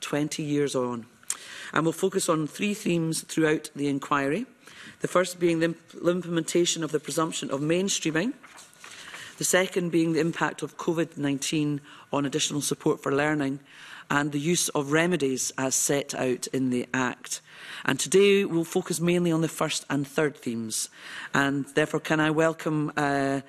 20 years on. And we'll focus on three themes throughout the inquiry. The first being the implementation of the presumption of mainstreaming, The second being the impact of COVID-19 on additional support for learning and the use of remedies as set out in the Act. And today we'll focus mainly on the first and third themes. And therefore, can I welcome, uh,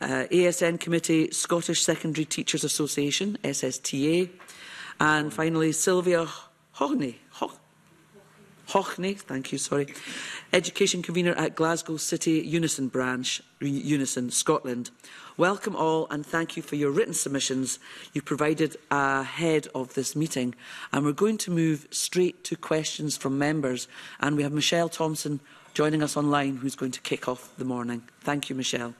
uh, ASN Committee, Scottish Secondary Teachers Association, SSTA. And finally, Sylvia Hochney, Hoch Hochney, thank you, sorry, Education Convener at Glasgow City Unison Branch, Unison, Scotland. Welcome all and thank you for your written submissions you provided ahead of this meeting. And we're going to move straight to questions from members. And we have Michelle Thompson joining us online who's going to kick off the morning. Thank you, Michelle.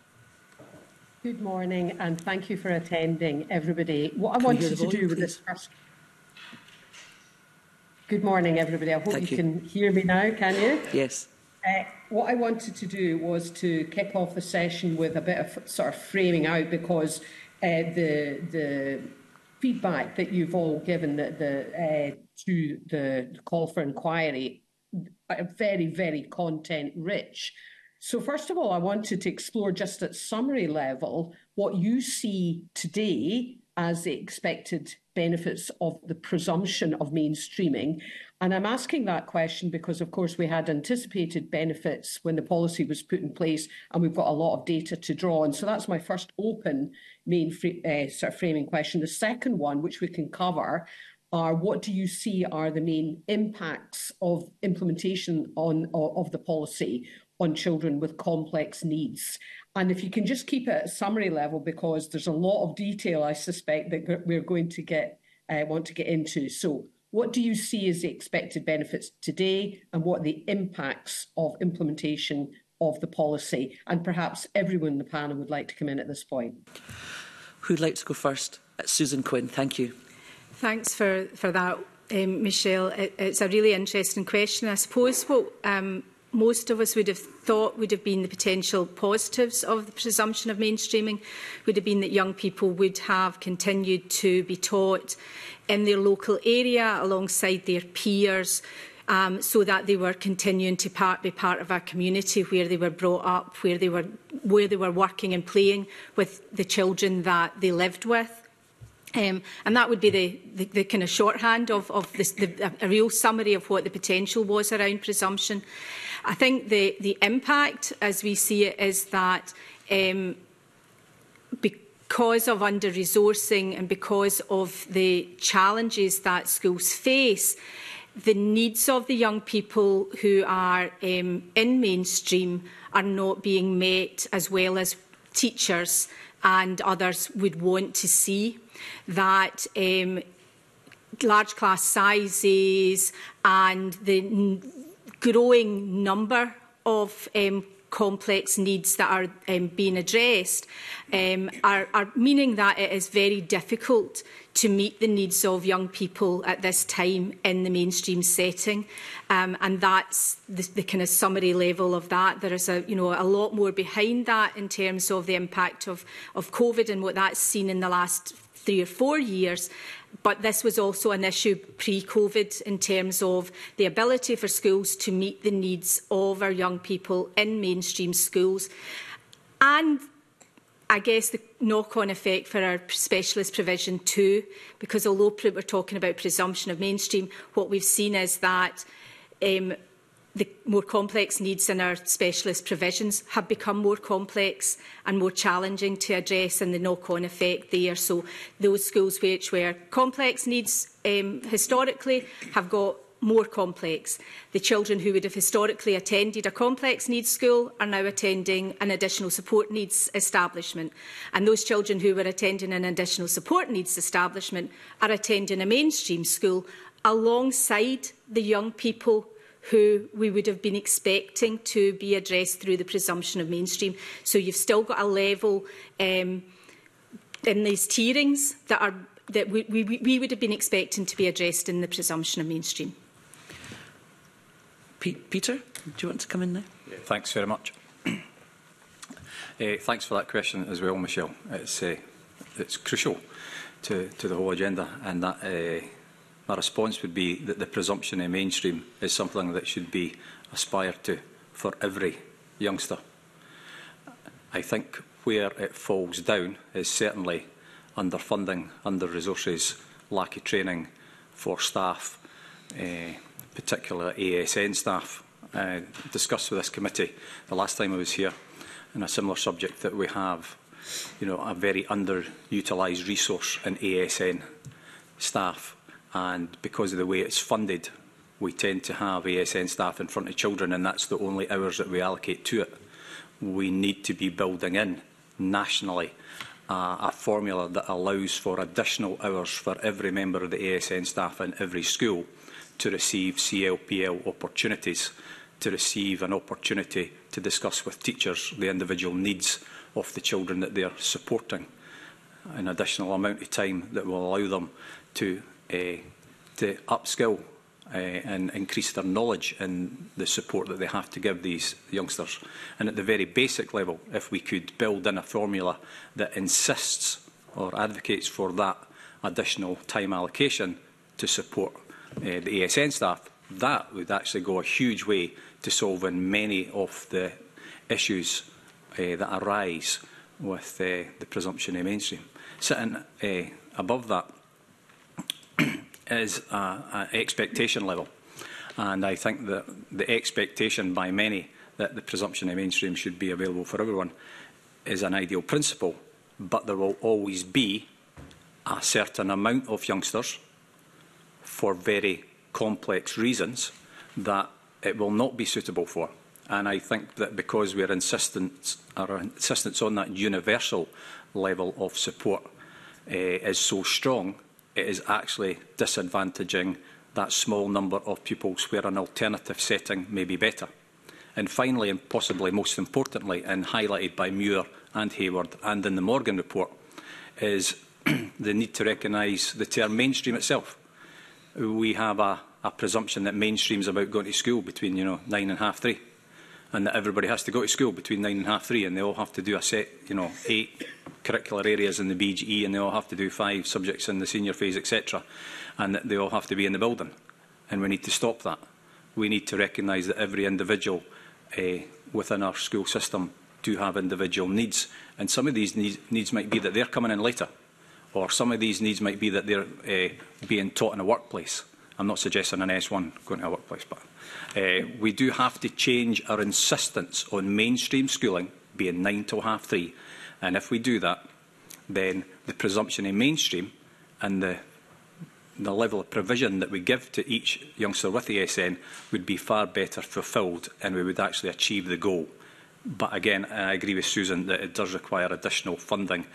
Good morning and thank you for attending, everybody. What can I wanted volume, to do with please? this first... Good morning, everybody. I hope you, you, can hear me now, can you? Yes. Uh, what I wanted to do was to kick off the session with a bit of sort of framing out because uh, the the feedback that you've all given the, the uh, to the call for inquiry are very very content rich. So first of all, I wanted to explore just at summary level what you see today as the expected benefits of the presumption of mainstreaming and I'm asking that question because, of course, we had anticipated benefits when the policy was put in place, and we've got a lot of data to draw on. So that's my first open main uh, sort of framing question. The second one, which we can cover, are what do you see are the main impacts of implementation on of the policy on children with complex needs? And if you can just keep it at summary level, because there's a lot of detail I suspect that we're going to get uh, want to get into. So What do you see as the expected benefits today and what the impacts of implementation of the policy? And perhaps everyone in the panel would like to come in at this point. Who'd like to go first? Susan Quinn, thank you. Thanks for, for that, um, Michelle. It, it's a really interesting question. I suppose what um, most of us would have thought would have been the potential positives of the presumption of mainstreaming would have been that young people would have continued to be taught in their local area alongside their peers um, so that they were continuing to part, be part of a community where they were brought up, where they were, where they were working and playing with the children that they lived with. Um, and that would be the, the, the kind of shorthand of, of this, the, a real summary of what the potential was around presumption. I think the, the impact, as we see it, is that um, because of under-resourcing and because of the challenges that schools face, the needs of the young people who are um, in mainstream are not being met as well as teachers and others would want to see. That um, large class sizes and the growing number of um, complex needs that are um, being addressed um, are, are meaning that it is very difficult to meet the needs of young people at this time in the mainstream setting. Um, and that's the, the kind of summary level of that. There is a, you know, a lot more behind that in terms of the impact of, of COVID and what that's seen in the last three or four years But this was also an issue pre-COVID in terms of the ability for schools to meet the needs of our young people in mainstream schools. And I guess the knock-on effect for our specialist provision too, because although we're talking about presumption of mainstream, what we've seen is that um, the more complex needs in our specialist provisions have become more complex and more challenging to address and the knock-on effect there. So those schools which were complex needs um, historically have got more complex. The children who would have historically attended a complex needs school are now attending an additional support needs establishment. And those children who were attending an additional support needs establishment are attending a mainstream school alongside the young people who we would have been expecting to be addressed through the presumption of mainstream. So you've still got a level um, in these tierings that are that we, we, we would have been expecting to be addressed in the presumption of mainstream. P Peter, do you want to come in there? Yeah, thanks very much. uh, thanks for that question as well, Michelle. It's, uh, it's crucial to, to the whole agenda and that uh, My response would be that the presumption in mainstream is something that should be aspired to for every youngster. I think where it falls down is certainly under funding, under resources, lack of training for staff, uh, particular ASN staff. Uh, discussed with this committee the last time I was here on a similar subject that we have you know, a very underutilised resource in ASN staff and because of the way it's funded, we tend to have ASN staff in front of children and that's the only hours that we allocate to it. We need to be building in nationally uh, a formula that allows for additional hours for every member of the ASN staff in every school to receive CLPL opportunities, to receive an opportunity to discuss with teachers the individual needs of the children that they're supporting, an additional amount of time that will allow them to Eh, to upskill uh, and increase their knowledge and the support that they have to give these youngsters. And at the very basic level, if we could build in a formula that insists or advocates for that additional time allocation to support uh, the ASN staff, that would actually go a huge way to solving many of the issues uh, that arise with uh, the presumption of mainstream. Sitting uh, above that, is an expectation level. And I think that the expectation by many that the presumption of mainstream should be available for everyone is an ideal principle, but there will always be a certain amount of youngsters for very complex reasons that it will not be suitable for. And I think that because we're insistence, our insistence on that universal level of support uh, is so strong, it is actually disadvantaging that small number of pupils where an alternative setting may be better. And finally, and possibly most importantly, and highlighted by Muir and Hayward and in the Morgan report, is the need to recognise the term mainstream itself. We have a, a presumption that mainstream is about going to school between, you know, nine and half three and that everybody has to go to school between nine and half three and they all have to do a set, you know, eight curricular areas in the BGE and they all have to do five subjects in the senior phase, etc. And that they all have to be in the building. And we need to stop that. We need to recognise that every individual uh, within our school system do have individual needs. And some of these needs, needs might be that they're coming in later. Or some of these needs might be that they're uh, being taught in a workplace. I'm not suggesting an S1 going to a workplace, but... Uh, we do have to change our insistence on mainstream schooling being 9 to half 3. And if we do that, then the presumption in mainstream and the, the level of provision that we give to each youngster with the ESN would be far better fulfilled and we would actually achieve the goal. But again, I agree with Susan that it does require additional funding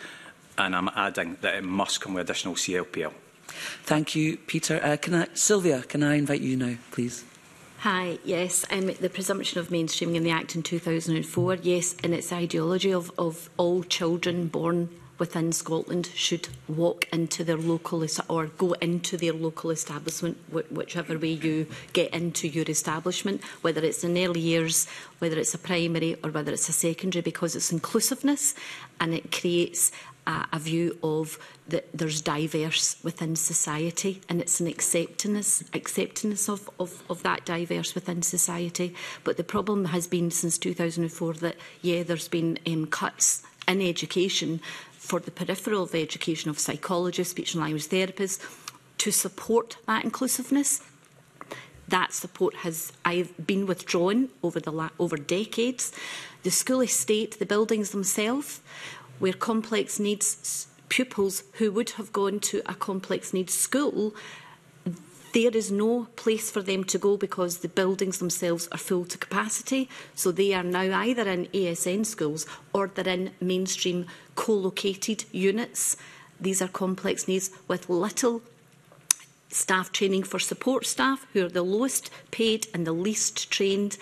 and I'm adding that it must come with additional CLPL. Thank you, Peter. Uh, can I, Sylvia, can I invite you now, please? Hi, yes, um, the presumption of mainstreaming in the Act in 2004, yes, and its ideology of, of all children born within Scotland should walk into their local or go into their local establishment, whichever way you get into your establishment, whether it's in early years, whether it's a primary or whether it's a secondary, because it's inclusiveness and it creates a, a view of that there's diverse within society and it's an acceptance acceptance of, of, of that diverse within society. But the problem has been since 2004 that, yeah, there's been um, cuts in education for the peripheral of the education of psychologists, speech and language therapists, to support that inclusiveness. That support has I've been withdrawn over the over decades. The school estate, the buildings themselves, where complex needs pupils who would have gone to a complex needs school there is no place for them to go because the buildings themselves are full to capacity. So they are now either in ASN schools or they're in mainstream co located units. These are complex needs with little staff training for support staff, who are the lowest paid and the least trained.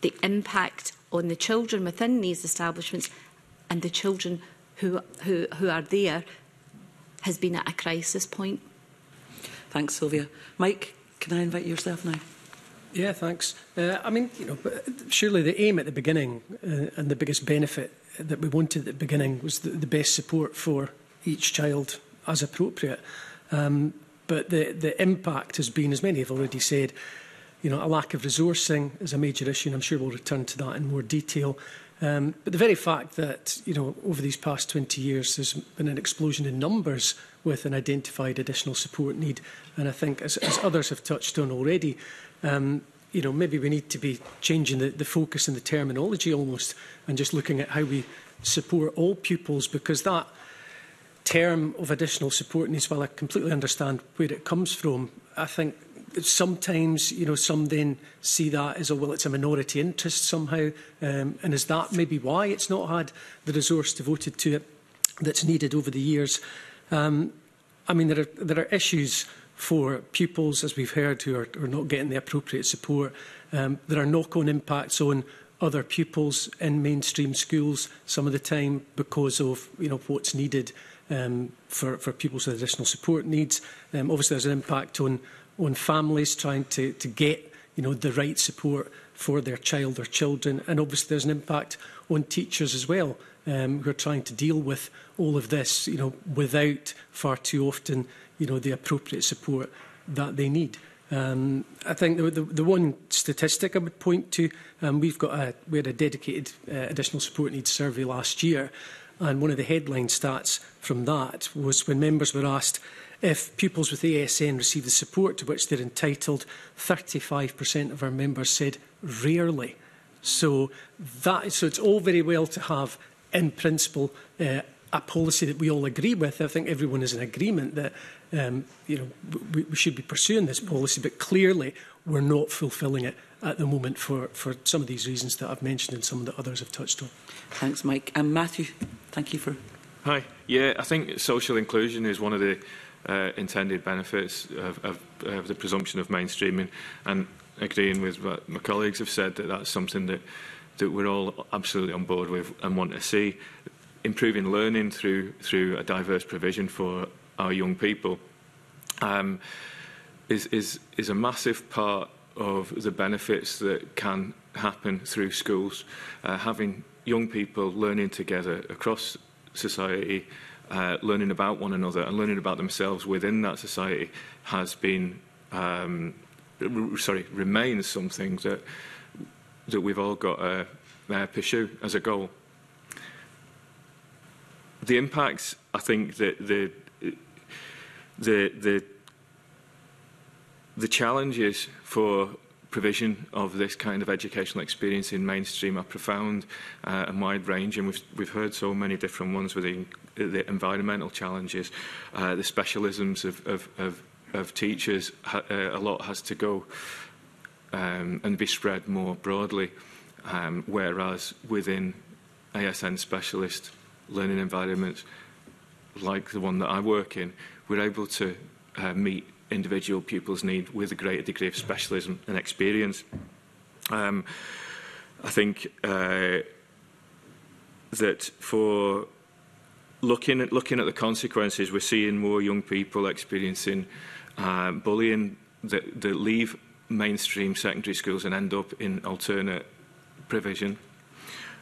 The impact on the children within these establishments and the children who, who, who are there has been at a crisis point. Thanks, Sylvia. Mike, can I invite yourself now? Yeah, thanks. Uh, I mean, you know, uh, surely the aim at the beginning uh, and the biggest benefit that we wanted at the beginning was the, the best support for each child as appropriate. Um, but the, the impact has been, as many have already said, you know, a lack of resourcing is a major issue, and I'm sure we'll return to that in more detail. Um, but the very fact that, you know, over these past 20 years, there's been an explosion in numbers with an identified additional support need. And I think, as, as others have touched on already, um, you know, maybe we need to be changing the, the focus and the terminology almost and just looking at how we support all pupils because that term of additional support needs, while I completely understand where it comes from, I think sometimes, you know, some then see that as, a well, it's a minority interest somehow. Um, and is that maybe why it's not had the resource devoted to it that's needed over the years? Um, I mean, there are, there are issues for pupils, as we've heard, who are, are not getting the appropriate support. Um, there are knock-on impacts on other pupils in mainstream schools some of the time because of you know what's needed um, for, for pupils with additional support needs. Um, obviously, there's an impact on on families trying to, to get you know, the right support for their child or children. And obviously there's an impact on teachers as well um, who are trying to deal with all of this, you know, without far too often, you know, the appropriate support that they need. Um, I think the, the, the one statistic I would point to, um, we've got a, we had a dedicated uh, additional support needs survey last year, and one of the headline stats from that was when members were asked If pupils with ASN receive the support to which they're entitled, 35% of our members said rarely. So that so it's all very well to have in principle uh, a policy that we all agree with. I think everyone is in agreement that um, you know we, we should be pursuing this policy, but clearly we're not fulfilling it at the moment for, for some of these reasons that I've mentioned and some of the others have touched on. Thanks, Mike. And um, Matthew, thank you for... Hi. Yeah, I think social inclusion is one of the uh, intended benefits of, of, of the presumption of mainstreaming. And agreeing with what my colleagues have said, that that's something that, that we're all absolutely on board with and want to see. Improving learning through, through a diverse provision for our young people um, is, is, is a massive part of the benefits that can happen through schools. Uh, having young people learning together across society uh, learning about one another and learning about themselves within that society has been, um, sorry, remains something that that we've all got to uh, pursue as a goal. The impacts, I think, that the the the the challenges for provision of this kind of educational experience in mainstream are profound uh, and wide range and we've we've heard so many different ones with the, the environmental challenges uh, the specialisms of of of of teachers uh, a lot has to go um and be spread more broadly um whereas within ASN specialist learning environments like the one that I work in we're able to uh, meet individual pupils need with a greater degree of specialism and experience. Um, I think uh, that for looking at looking at the consequences, we're seeing more young people experiencing um, bullying that, that leave mainstream secondary schools and end up in alternate provision.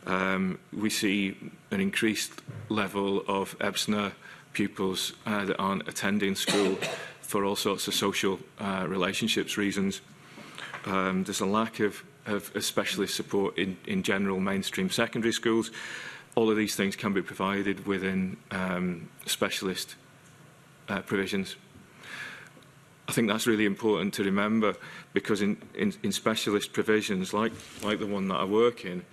Um, we see an increased level of EBSNA pupils uh, that aren't attending school for all sorts of social uh, relationships reasons. Um, there's a lack of, of, of specialist support in, in general mainstream secondary schools. All of these things can be provided within um, specialist uh, provisions. I think that's really important to remember because in, in, in specialist provisions like, like the one that I work in,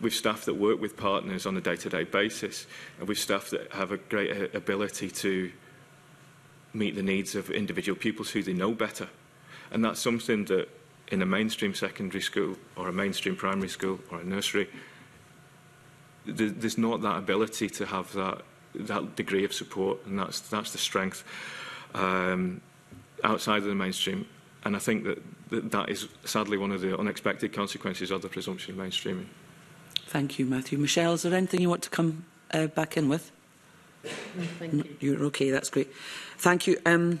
we've staff that work with partners on a day-to-day -day basis and we've staff that have a great uh, ability to meet the needs of individual pupils who they know better. And that's something that in a mainstream secondary school or a mainstream primary school or a nursery, there's not that ability to have that that degree of support, and that's that's the strength um, outside of the mainstream. And I think that, that that is sadly one of the unexpected consequences of the presumption of mainstreaming. Thank you, Matthew. Michelle, is there anything you want to come uh, back in with? Thank you. you're okay, that's great. Thank you. Um,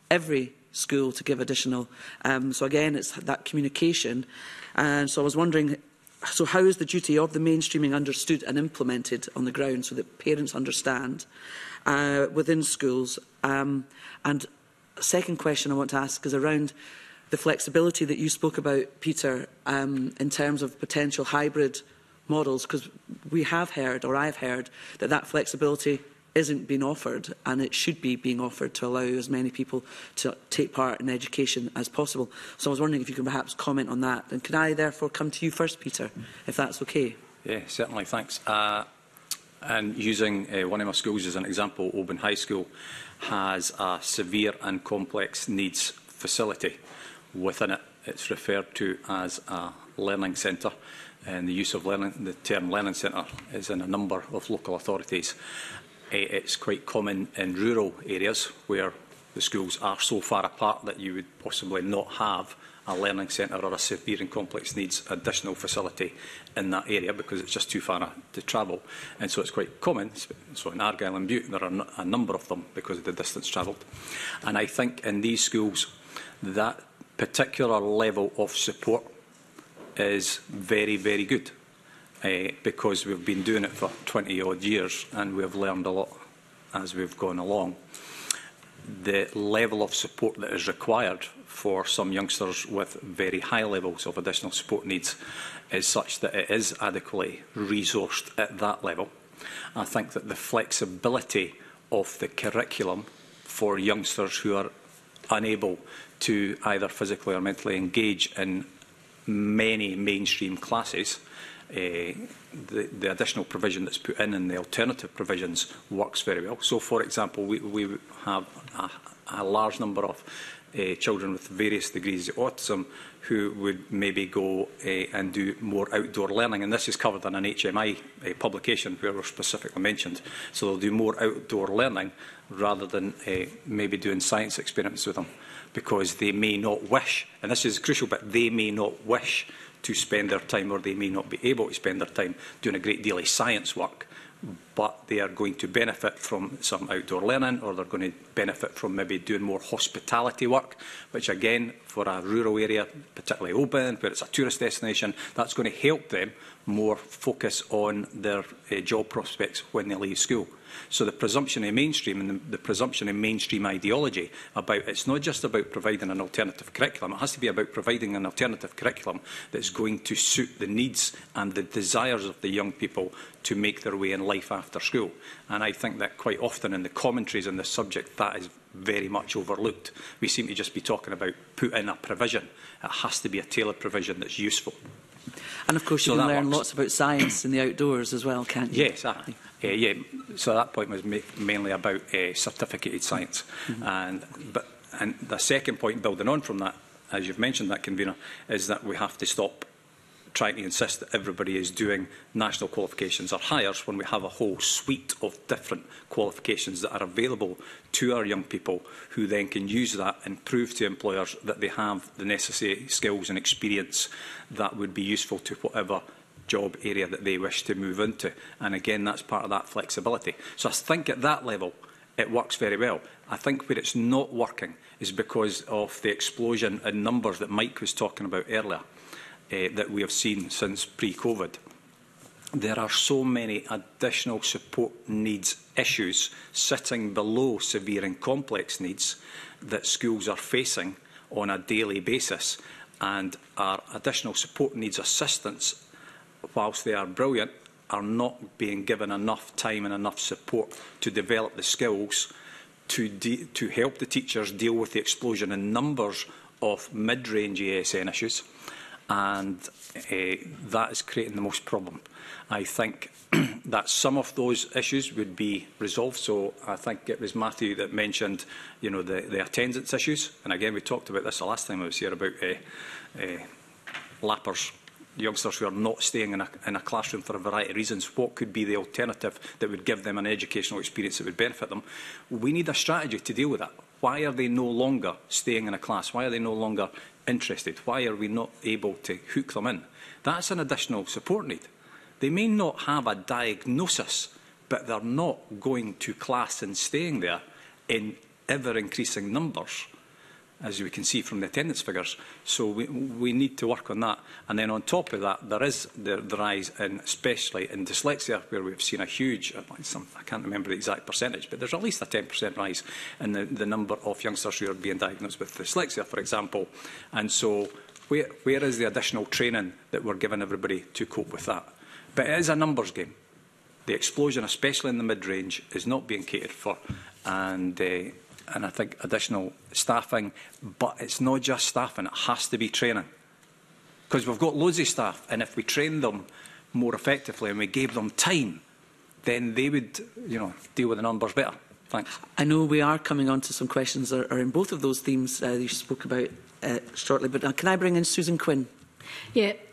every school to give additional. Um, so again, it's that communication. And so I was wondering, so how is the duty of the mainstreaming understood and implemented on the ground so that parents understand uh, within schools? Um, and second question I want to ask is around the flexibility that you spoke about, Peter, um, in terms of potential hybrid models? Because we have heard, or I've heard, that that flexibility isn't being offered and it should be being offered to allow as many people to take part in education as possible. So I was wondering if you can perhaps comment on that. And can I therefore come to you first, Peter, if that's okay? Yeah, certainly. Thanks. Uh, and using uh, one of my schools as an example, Oban High School has a severe and complex needs facility. Within it, it's referred to as a learning centre and the use of learning, the term learning centre is in a number of local authorities. It's quite common in rural areas where the schools are so far apart that you would possibly not have a learning centre or a severe and complex needs additional facility in that area because it's just too far to travel. And so it's quite common. So in Argyll and Butte, there are a number of them because of the distance travelled. And I think in these schools, that particular level of support is very, very good uh, because we've been doing it for 20 odd years and we've learned a lot as we've gone along. The level of support that is required for some youngsters with very high levels of additional support needs is such that it is adequately resourced at that level. I think that the flexibility of the curriculum for youngsters who are unable to either physically or mentally engage in many mainstream classes, uh, the, the additional provision that's put in and the alternative provisions works very well. So, for example, we, we have a, a large number of uh, children with various degrees of autism who would maybe go uh, and do more outdoor learning. And this is covered in an HMI uh, publication where we're specifically mentioned. So they'll do more outdoor learning rather than uh, maybe doing science experiments with them because they may not wish, and this is crucial, but they may not wish to spend their time or they may not be able to spend their time doing a great deal of science work but they are going to benefit from some outdoor learning or they're going to benefit from maybe doing more hospitality work, which again, for a rural area, particularly Oban, where it's a tourist destination, that's going to help them more focus on their uh, job prospects when they leave school. So the presumption of mainstream and the, the presumption in mainstream ideology about it's not just about providing an alternative curriculum, it has to be about providing an alternative curriculum that's going to suit the needs and the desires of the young people to make their way in life after school. And I think that quite often in the commentaries on this subject, that is very much overlooked. We seem to just be talking about put in a provision. It has to be a tailored provision that's useful. And of course, you so can learn works. lots about science in the outdoors as well, can't you? Yes, uh, uh, yeah. So that point was ma mainly about uh, certificated science, mm -hmm. and but and the second point, building on from that, as you've mentioned, that convener, is that we have to stop trying to insist that everybody is doing national qualifications or higher when we have a whole suite of different qualifications that are available to our young people who then can use that and prove to employers that they have the necessary skills and experience that would be useful to whatever job area that they wish to move into. And again, that's part of that flexibility. So I think at that level, it works very well. I think where it's not working is because of the explosion in numbers that Mike was talking about earlier uh, that we have seen since pre-COVID. There are so many additional support needs issues sitting below severe and complex needs that schools are facing on a daily basis and our additional support needs assistance, whilst they are brilliant, are not being given enough time and enough support to develop the skills to, to help the teachers deal with the explosion in numbers of mid-range ASN issues and uh, that is creating the most problem. I think that some of those issues would be resolved. So I think it was Matthew that mentioned, you know, the, the attendance issues. And again, we talked about this the last time I was here about uh, uh, lappers, youngsters who are not staying in a, in a classroom for a variety of reasons. What could be the alternative that would give them an educational experience that would benefit them? We need a strategy to deal with that. Why are they no longer staying in a class? Why are they no longer interested? Why are we not able to hook them in? That's an additional support need. They may not have a diagnosis, but they're not going to class and staying there in ever-increasing numbers as we can see from the attendance figures. So we, we need to work on that. And then on top of that, there is the, the rise, in, especially in dyslexia, where we've seen a huge, uh, some, I can't remember the exact percentage, but there's at least a 10% rise in the, the number of youngsters who are being diagnosed with dyslexia, for example. And so where, where is the additional training that we're giving everybody to cope with that? But it is a numbers game. The explosion, especially in the mid-range, is not being catered for. And uh, and I think additional staffing. But it's not just staffing, it has to be training. Because we've got loads of staff, and if we trained them more effectively and we gave them time, then they would you know, deal with the numbers better. Thanks. I know we are coming on to some questions that are in both of those themes uh, you spoke about uh, shortly, but uh, can I bring in Susan Quinn? Yeah,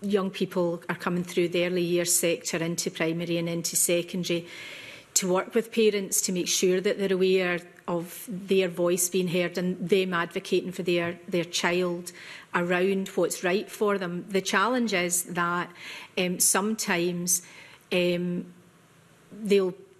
young people are coming through the early years sector into primary and into secondary to work with parents to make sure that they're aware of their voice being heard and them advocating for their, their child around what's right for them. The challenge is that um, sometimes um, they'll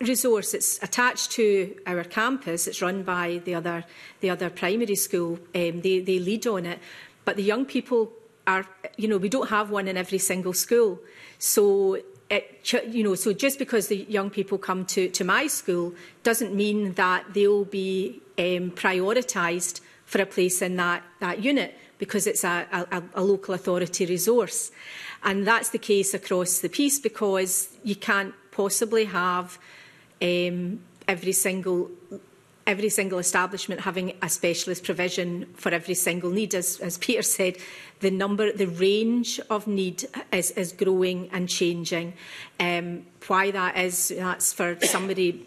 resource. It's attached to our campus. It's run by the other, the other primary school. Um, they, they lead on it. But the young people are, you know, we don't have one in every single school. So it, e, you know, so just because the young people come to, to my school doesn't mean that they'll be um, prioritised for a place in that, that unit because it's a, a, a local authority resource. And that's the case across the piece because you can't possibly have um, every single every single establishment having a specialist provision for every single need. As, as Peter said, the number, the range of need is, is growing and changing. Um, why that is, that's for somebody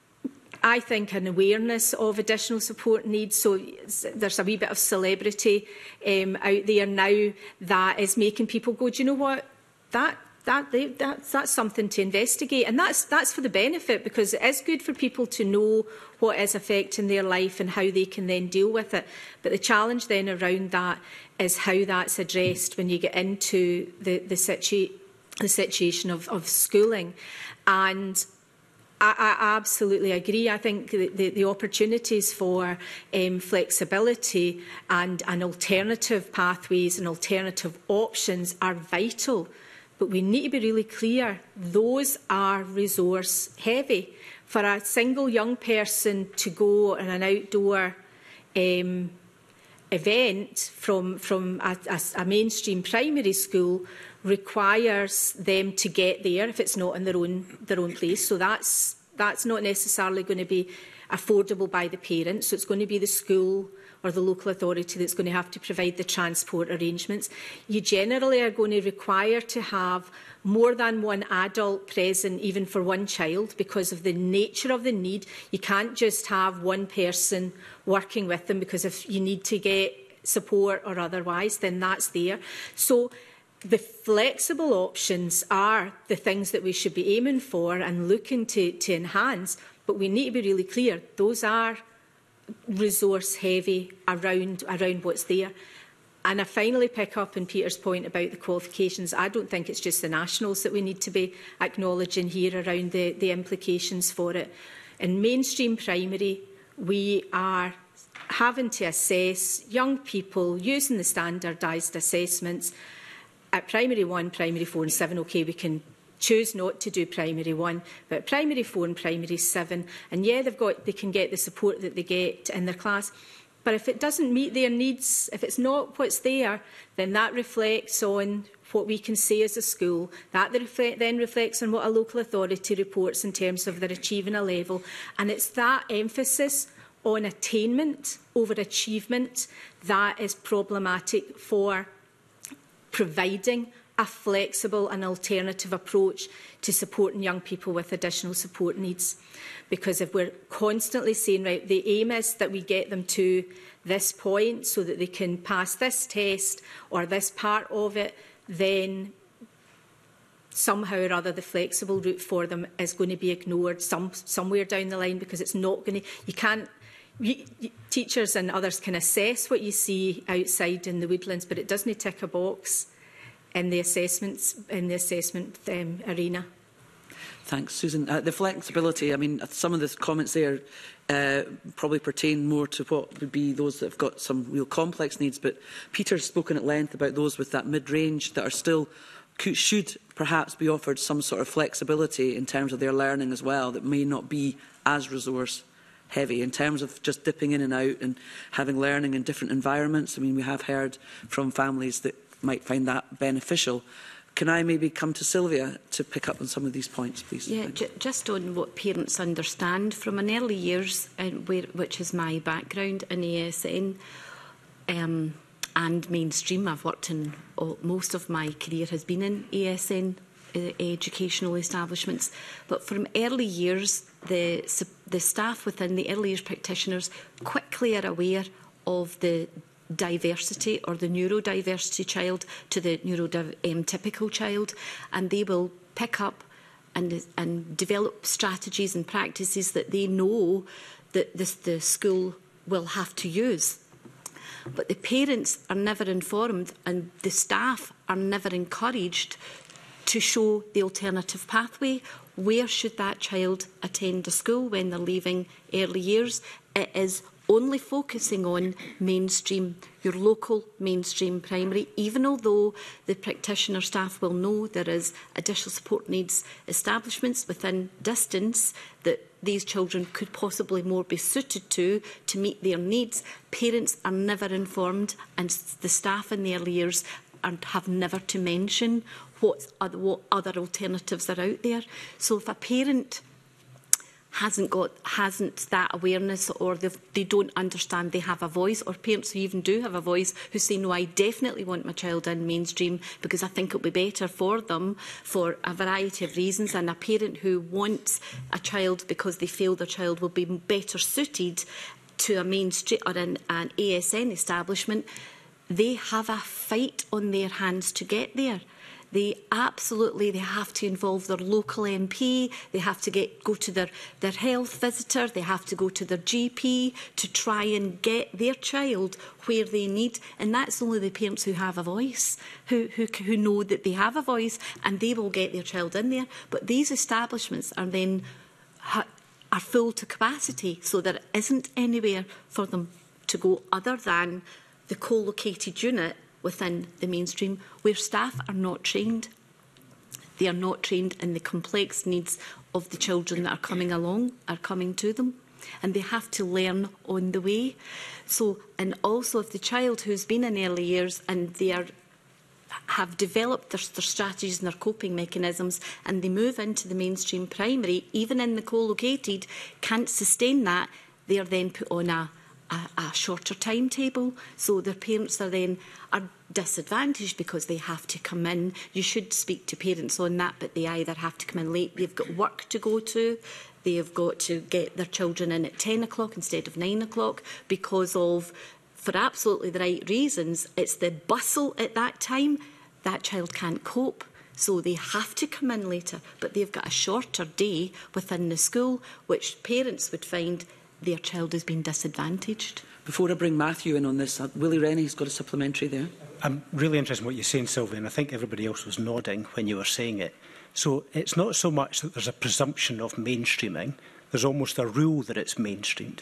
I think an awareness of additional support needs. So there's a wee bit of celebrity um, out there now that is making people go, do you know what? That that, they, that's, that's something to investigate. And that's, that's for the benefit because it is good for people to know what is affecting their life and how they can then deal with it. But the challenge then around that is how that's addressed when you get into the, the, situa the situation of, of schooling. And I, I absolutely agree. I think the, the, the opportunities for um, flexibility and, and alternative pathways and alternative options are vital But we need to be really clear, those are resource heavy. For a single young person to go on an outdoor um, event from, from a, a, a mainstream primary school requires them to get there if it's not in their own, their own place. So that's, that's not necessarily going to be affordable by the parents. So it's going to be the school, or the local authority that's going to have to provide the transport arrangements. You generally are going to require to have more than one adult present, even for one child, because of the nature of the need. You can't just have one person working with them because if you need to get support or otherwise, then that's there. So the flexible options are the things that we should be aiming for and looking to, to enhance, but we need to be really clear those are resource heavy around, around what's there. And I finally pick up on Peter's point about the qualifications. I don't think it's just the nationals that we need to be acknowledging here around the, the implications for it. In mainstream primary, we are having to assess young people using the standardised assessments at primary one, primary four and seven, okay, we can choose not to do primary one, but primary four and primary seven. And yeah, they've got, they can get the support that they get in their class. But if it doesn't meet their needs, if it's not what's there, then that reflects on what we can say as a school. That then reflects on what a local authority reports in terms of their achieving a level. And it's that emphasis on attainment over achievement that is problematic for providing a flexible and alternative approach to supporting young people with additional support needs. Because if we're constantly saying, right, the aim is that we get them to this point so that they can pass this test or this part of it, then somehow or other the flexible route for them is going to be ignored some, somewhere down the line because it's not going to... You can't we, teachers and others can assess what you see outside in the woodlands, but it doesn't tick a box in the assessments in the assessment um, arena. Thanks, Susan. Uh, the flexibility, I mean, uh, some of the comments there uh, probably pertain more to what would be those that have got some real complex needs, but Peter's spoken at length about those with that mid-range that are still could, should perhaps be offered some sort of flexibility in terms of their learning as well that may not be as resource heavy in terms of just dipping in and out and having learning in different environments. I mean, we have heard from families that might find that beneficial. Can I maybe come to Sylvia to pick up on some of these points, please? Yeah, ju just on what parents understand from an early years, uh, where, which is my background in ASN um, and mainstream. I've worked in all, most of my career has been in ASN uh, educational establishments, but from early years, the the staff within the early years practitioners quickly are aware of the diversity or the neurodiversity child to the neurotypical um, child, and they will pick up and, and develop strategies and practices that they know that this, the school will have to use. But the parents are never informed and the staff are never encouraged to show the alternative pathway. Where should that child attend a school when they're leaving early years? It is only focusing on mainstream, your local mainstream primary, even although the practitioner staff will know there is additional support needs establishments within distance that these children could possibly more be suited to to meet their needs. Parents are never informed and the staff in the early years and have never to mention what other, what other alternatives are out there. So if a parent hasn't got hasn't that awareness or they don't understand they have a voice or parents who even do have a voice who say no I definitely want my child in mainstream because I think it'll be better for them for a variety of reasons and a parent who wants a child because they feel their child will be better suited to a mainstream or an, an ASN establishment they have a fight on their hands to get there they absolutely they have to involve their local MP, they have to get go to their, their health visitor, they have to go to their GP to try and get their child where they need. And that's only the parents who have a voice, who, who, who know that they have a voice and they will get their child in there. But these establishments are then are full to capacity, so there isn't anywhere for them to go other than the co-located unit within the mainstream where staff are not trained. They are not trained in the complex needs of the children that are coming along, are coming to them and they have to learn on the way. So, and also if the child who's been in early years and they are have developed their, their strategies and their coping mechanisms and they move into the mainstream primary, even in the co-located, can't sustain that, they are then put on a a, a shorter timetable. So their parents are then are disadvantaged because they have to come in. You should speak to parents on that, but they either have to come in late, they've got work to go to, they have got to get their children in at 10 o'clock instead of 9 o'clock because of, for absolutely the right reasons, it's the bustle at that time. That child can't cope. So they have to come in later, but they've got a shorter day within the school, which parents would find their child has been disadvantaged. Before I bring Matthew in on this, uh, Willie Rennie's got a supplementary there. I'm really interested in what you're saying, Sylvia, and I think everybody else was nodding when you were saying it. So it's not so much that there's a presumption of mainstreaming, there's almost a rule that it's mainstreamed.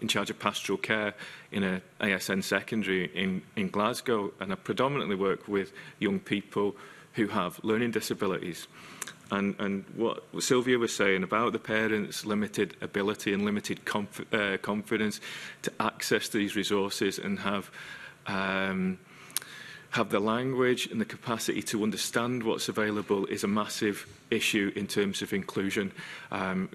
in charge of pastoral care in a ASN secondary in, in Glasgow and I predominantly work with young people who have learning disabilities. And, and what Sylvia was saying about the parents' limited ability and limited conf uh, confidence to access these resources and have um, have the language and the capacity to understand what's available is a massive issue in terms of inclusion. Um,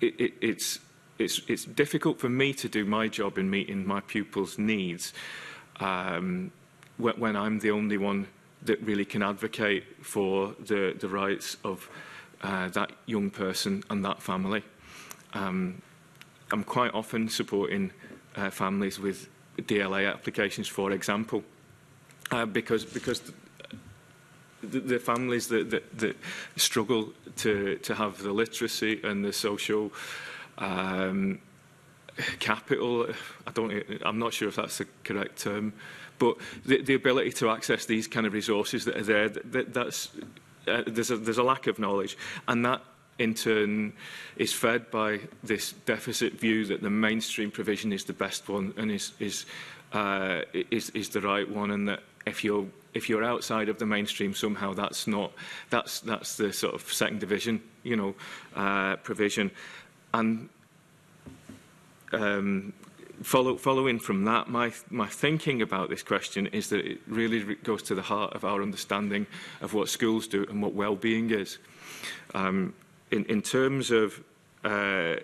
it, it, it's, it's, it's difficult for me to do my job in meeting my pupils' needs um, when, when I'm the only one that really can advocate for the, the rights of uh, that young person and that family. Um, I'm quite often supporting uh, families with DLA applications, for example, uh, because because the, the families that, that, that struggle to, to have the literacy and the social um, capital, I don't, I'm not sure if that's the correct term, But the, the ability to access these kind of resources that are there, that, that's, uh, there's, a, there's a lack of knowledge. And that in turn is fed by this deficit view that the mainstream provision is the best one and is is uh, is, is the right one and that if you're if you're outside of the mainstream somehow that's not that's that's the sort of second division you know uh, provision and um, follow, following from that, my, my thinking about this question is that it really goes to the heart of our understanding of what schools do and what well-being is. Um, in, in terms of uh,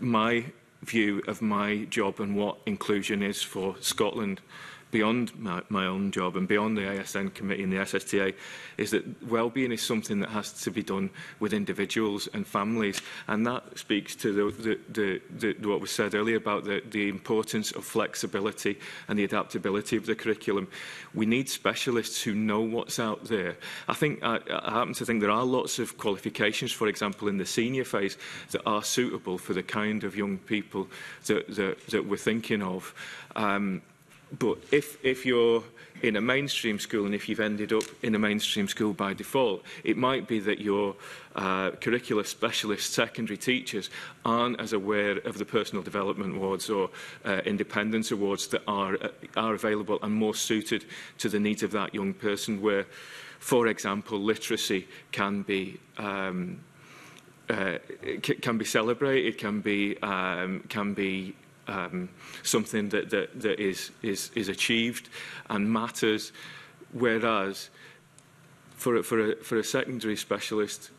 my view of my job and what inclusion is for Scotland, beyond my, my own job and beyond the ISN committee and the SSTA is that well-being is something that has to be done with individuals and families. And that speaks to the, the, the, the, what was said earlier about the, the importance of flexibility and the adaptability of the curriculum. We need specialists who know what's out there. I think I, I happen to think there are lots of qualifications, for example, in the senior phase that are suitable for the kind of young people that, that, that we're thinking of. Um, but if, if you're in a mainstream school and if you've ended up in a mainstream school by default, it might be that your uh, curricular specialist secondary teachers aren't as aware of the personal development awards or uh, independence awards that are, uh, are available and more suited to the needs of that young person where, for example, literacy can be um, uh, can be celebrated, can be um, can be um, something that, that, that is, is, is achieved and matters, whereas for a, for a, for a secondary specialist,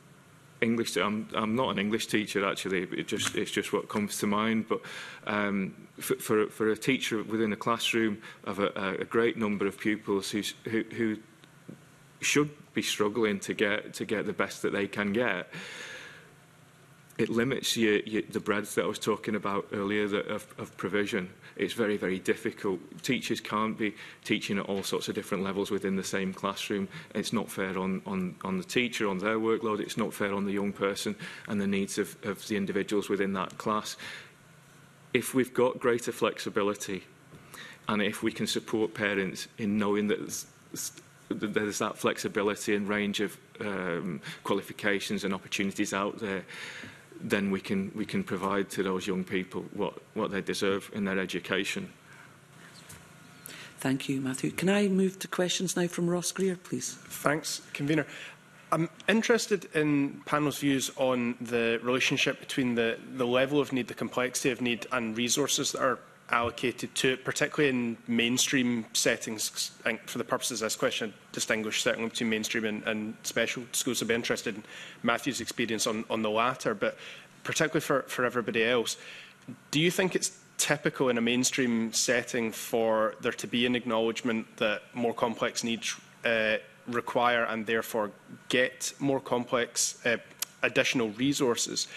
English. I'm I'm not an English teacher actually. It just it's just what comes to mind. But um, for, for for a teacher within a classroom of a, a great number of pupils who who should be struggling to get to get the best that they can get it limits you, you, the breadth that I was talking about earlier that, of, of provision. It's very, very difficult. Teachers can't be teaching at all sorts of different levels within the same classroom. It's not fair on, on, on the teacher, on their workload. It's not fair on the young person and the needs of, of the individuals within that class. If we've got greater flexibility and if we can support parents in knowing that there's that flexibility and range of um, qualifications and opportunities out there, then we can, we can provide to those young people what, what they deserve in their education. Thank you, Matthew. Can I move to questions now from Ross Greer, please? Thanks, Convener. I'm interested in panel's views on the relationship between the, the level of need, the complexity of need and resources that are allocated to it, particularly in mainstream settings. I for the purposes of this question, I distinguish certainly between mainstream and, and special schools. I'd be interested in Matthew's experience on, on the latter, but particularly for, for everybody else, do you think it's typical in a mainstream setting for there to be an acknowledgement that more complex needs uh, require and therefore get more complex uh, additional resources?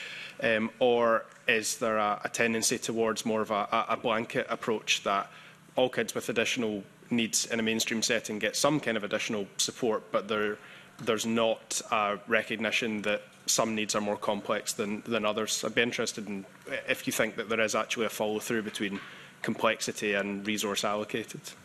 Um, or is there a, a tendency towards more of a, a blanket approach that all kids with additional needs in a mainstream setting get some kind of additional support, but there, there's not a recognition that some needs are more complex than, than others. I'd be interested in if you think that there is actually a follow through between complexity and resource allocated.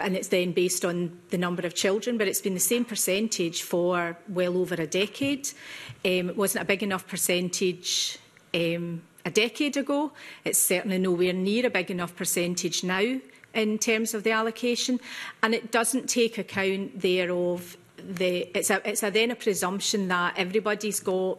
and it's then based on the number of children, but it's been the same percentage for well over a decade. Um, it wasn't a big enough percentage um, a decade ago. It's certainly nowhere near a big enough percentage now in terms of the allocation, and it doesn't take account thereof. The, it's, a, it's a, then a presumption that everybody's got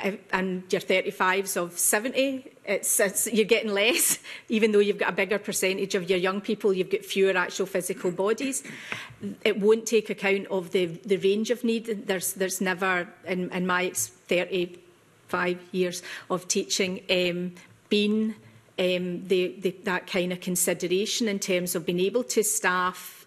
eh, and your 35s of 70, it's, it's, you're getting less, even though you've got a bigger percentage of your young people, you've got fewer actual physical bodies. It won't take account of the, the range of need. There's, there's never, in, in my 35 years of teaching, um, been um, the, the, that kind of consideration in terms of being able to staff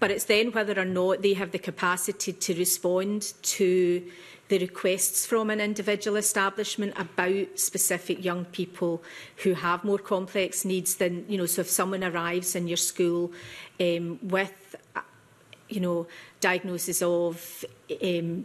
but it's then whether or not they have the capacity to respond to the requests from an individual establishment about specific young people who have more complex needs than, you know, so if someone arrives in your school um, with, you know, diagnosis of um,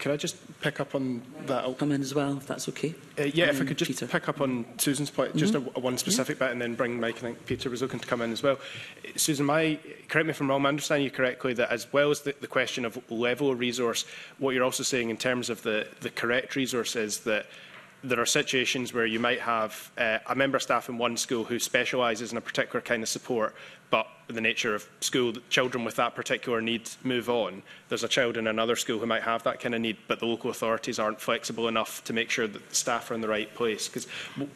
Can I just pick up on that? I'll come in as well, if that's okay. Uh, yeah, um, if I um, could just Peter. pick up on Susan's point, just mm -hmm. a, a one specific yeah. bit, and then bring Mike. I think Peter was looking to come in as well. Uh, Susan, my correct me if I'm wrong. I understand you correctly that as well as the, the question of level of resource, what you're also saying in terms of the the correct resource is that there are situations where you might have uh, a member of staff in one school who specialises in a particular kind of support, but the nature of school, children with that particular need move on. There's a child in another school who might have that kind of need, but the local authorities aren't flexible enough to make sure that the staff are in the right place. Because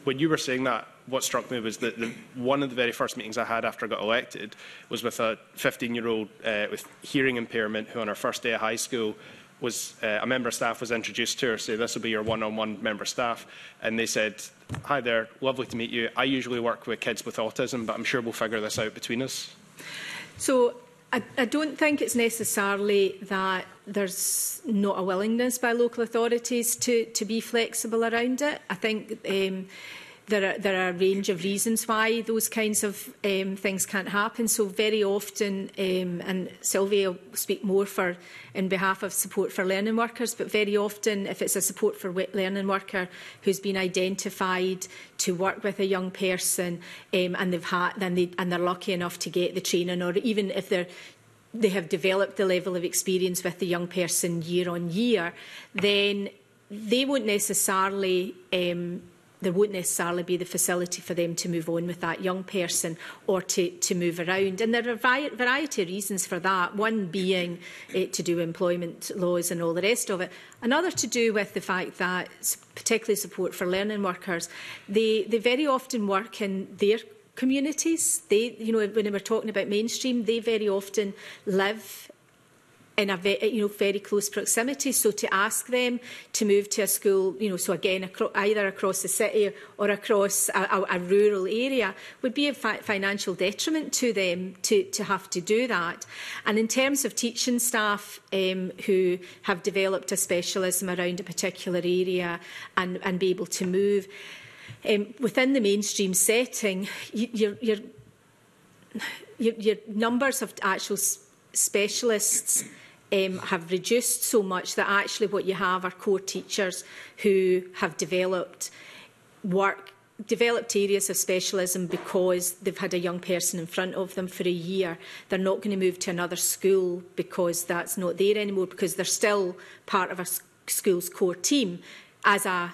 when you were saying that, what struck me was that the, one of the very first meetings I had after I got elected was with a 15-year-old uh, with hearing impairment who on her first day of high school was uh, a member of staff was introduced to her, so this will be your one-on-one -on -one member staff, and they said, hi there, lovely to meet you. I usually work with kids with autism, but I'm sure we'll figure this out between us. So I, I don't think it's necessarily that there's not a willingness by local authorities to, to be flexible around it. I think um, there are, there are a range of reasons why those kinds of um, things can't happen. So very often, um, and Sylvia will speak more for in behalf of support for learning workers, but very often if it's a support for learning worker who's been identified to work with a young person um, and they've had, then they, and they're lucky enough to get the training or even if they're they have developed the level of experience with the young person year on year, then they won't necessarily um, there wouldn't necessarily be the facility for them to move on with that young person or to, to move around. And there are a variety of reasons for that, one being it eh, to do employment laws and all the rest of it. Another to do with the fact that, particularly support for learning workers, they, they very often work in their communities. They, you know, when we're talking about mainstream, they very often live in a ve you know very close proximity. So to ask them to move to a school, you know, so again acro either across the city or across a, a, a rural area would be a fi financial detriment to them to to have to do that. And in terms of teaching staff um, who have developed a specialism around a particular area and and be able to move. Um, within the mainstream setting, you, you're, you're, your, your numbers of actual specialists um, have reduced so much that actually what you have are core teachers who have developed work developed areas of specialism because they've had a young person in front of them for a year. They're not going to move to another school because that's not there anymore because they're still part of a school's core team as a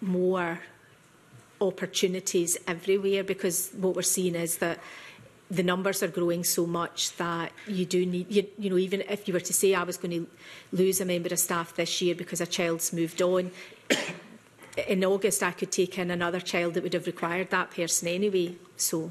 more opportunities everywhere because what we're seeing is that the numbers are growing so much that you do need, you, you know, even if you were to say I was going to lose a member of staff this year because a child's moved on, in August I could take in another child that would have required that person anyway. So.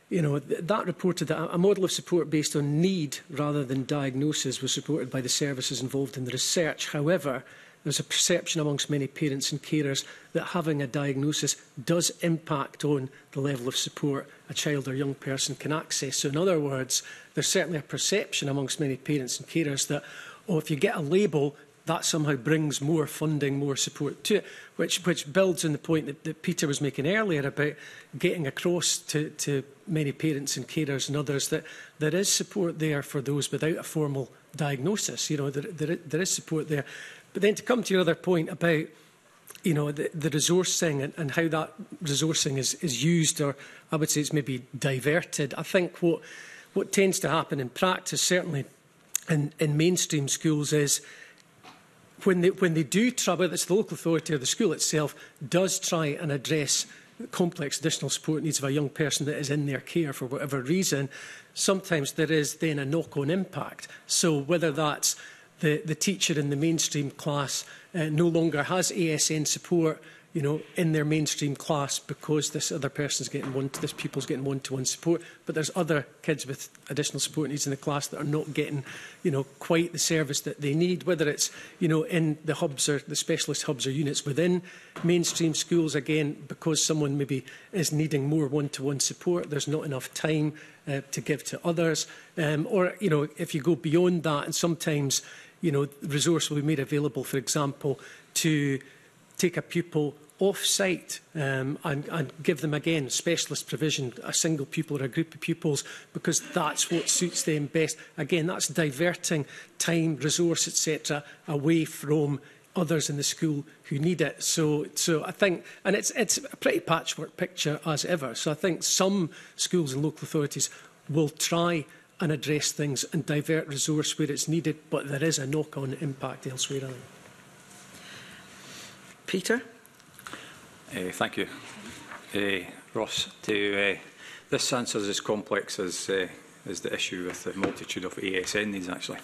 you know, that reported that a model of support based on need rather than diagnosis was supported by the services involved in the research. However, there's a perception amongst many parents and carers that having a diagnosis does impact on the level of support a child or young person can access. So in other words, there's certainly a perception amongst many parents and carers that or if you get a label, that somehow brings more funding, more support to it, which, which builds on the point that, that Peter was making earlier about getting across to, to many parents and carers and others that there is support there for those without a formal diagnosis. You know, there, there, there is support there. But then to come to your other point about you know, the, the resourcing and, and how that resourcing is, is used, or I would say it's maybe diverted. I think what, what tends to happen in practice, certainly in, in mainstream schools is when they, when they do try, whether it's the local authority or the school itself, does try and address complex additional support needs of a young person that is in their care for whatever reason, sometimes there is then a knock-on impact. So whether that's the, the teacher in the mainstream class uh, no longer has ASN support you know, in their mainstream class because this other person's getting one, this pupil's getting one-to-one support, but there's other kids with additional support needs in the class that are not getting, you know, quite the service that they need, whether it's, you know, in the hubs or the specialist hubs or units within mainstream schools, again, because someone maybe is needing more one-to-one -one support, there's not enough time uh, to give to others, um, or, you know, if you go beyond that, and sometimes, you know, resource will be made available, for example, to take a pupil off-site um, and, and give them again specialist provision, a single pupil or a group of pupils, because that's what suits them best. Again, that's diverting time, resource, etc., away from others in the school who need it. So, so I think, and it's, it's a pretty patchwork picture as ever. So I think some schools and local authorities will try and address things and divert resource where it's needed, but there is a knock-on impact elsewhere, I think. Peter. Uh, thank you, uh, Ross. To, uh, eh, this answer is as complex as, uh, as the issue with the multitude of ASN needs, actually.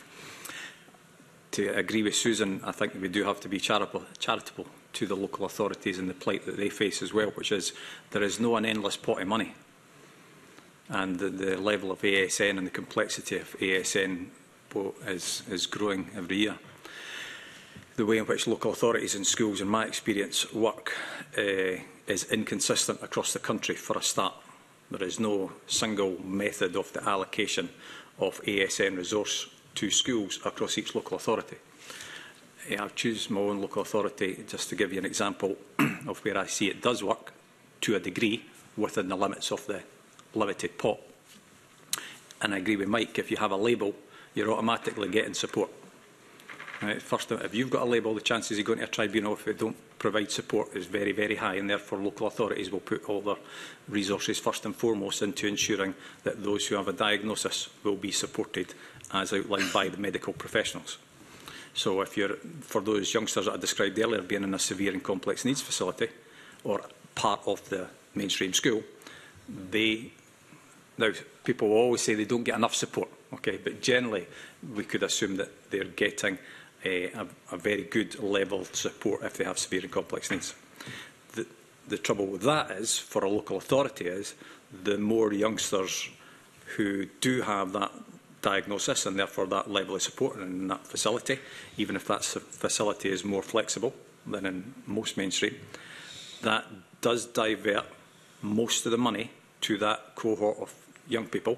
To agree with Susan, I think we do have to be charitable, charitable to the local authorities and the plight that they face as well, which is there is no an endless pot of money. And the, the level of ASN and the complexity of ASN is, is growing every year the way in which local authorities and schools, in my experience, work uh, is inconsistent across the country for a start. There is no single method of the allocation of ASN resource to schools across each local authority. Eh, I choose my own local authority just to give you an example of where I see it does work to a degree within the limits of the limited pot. And I agree with Mike, if you have a label, you're automatically getting support. Uh, first, if you've got a label, the chances of going to a tribunal if they don't provide support is very, very high, and therefore local authorities will put all their resources first and foremost into ensuring that those who have a diagnosis will be supported as outlined by the medical professionals. So if you're, for those youngsters that I described earlier, being in a severe and complex needs facility or part of the mainstream school, they, now people will always say they don't get enough support, okay, but generally we could assume that they're getting a, a very good level of support if they have severe and complex needs. The, the trouble with that is, for a local authority, is the more youngsters who do have that diagnosis and therefore that level of support in that facility, even if that facility is more flexible than in most mainstream, that does divert most of the money to that cohort of young people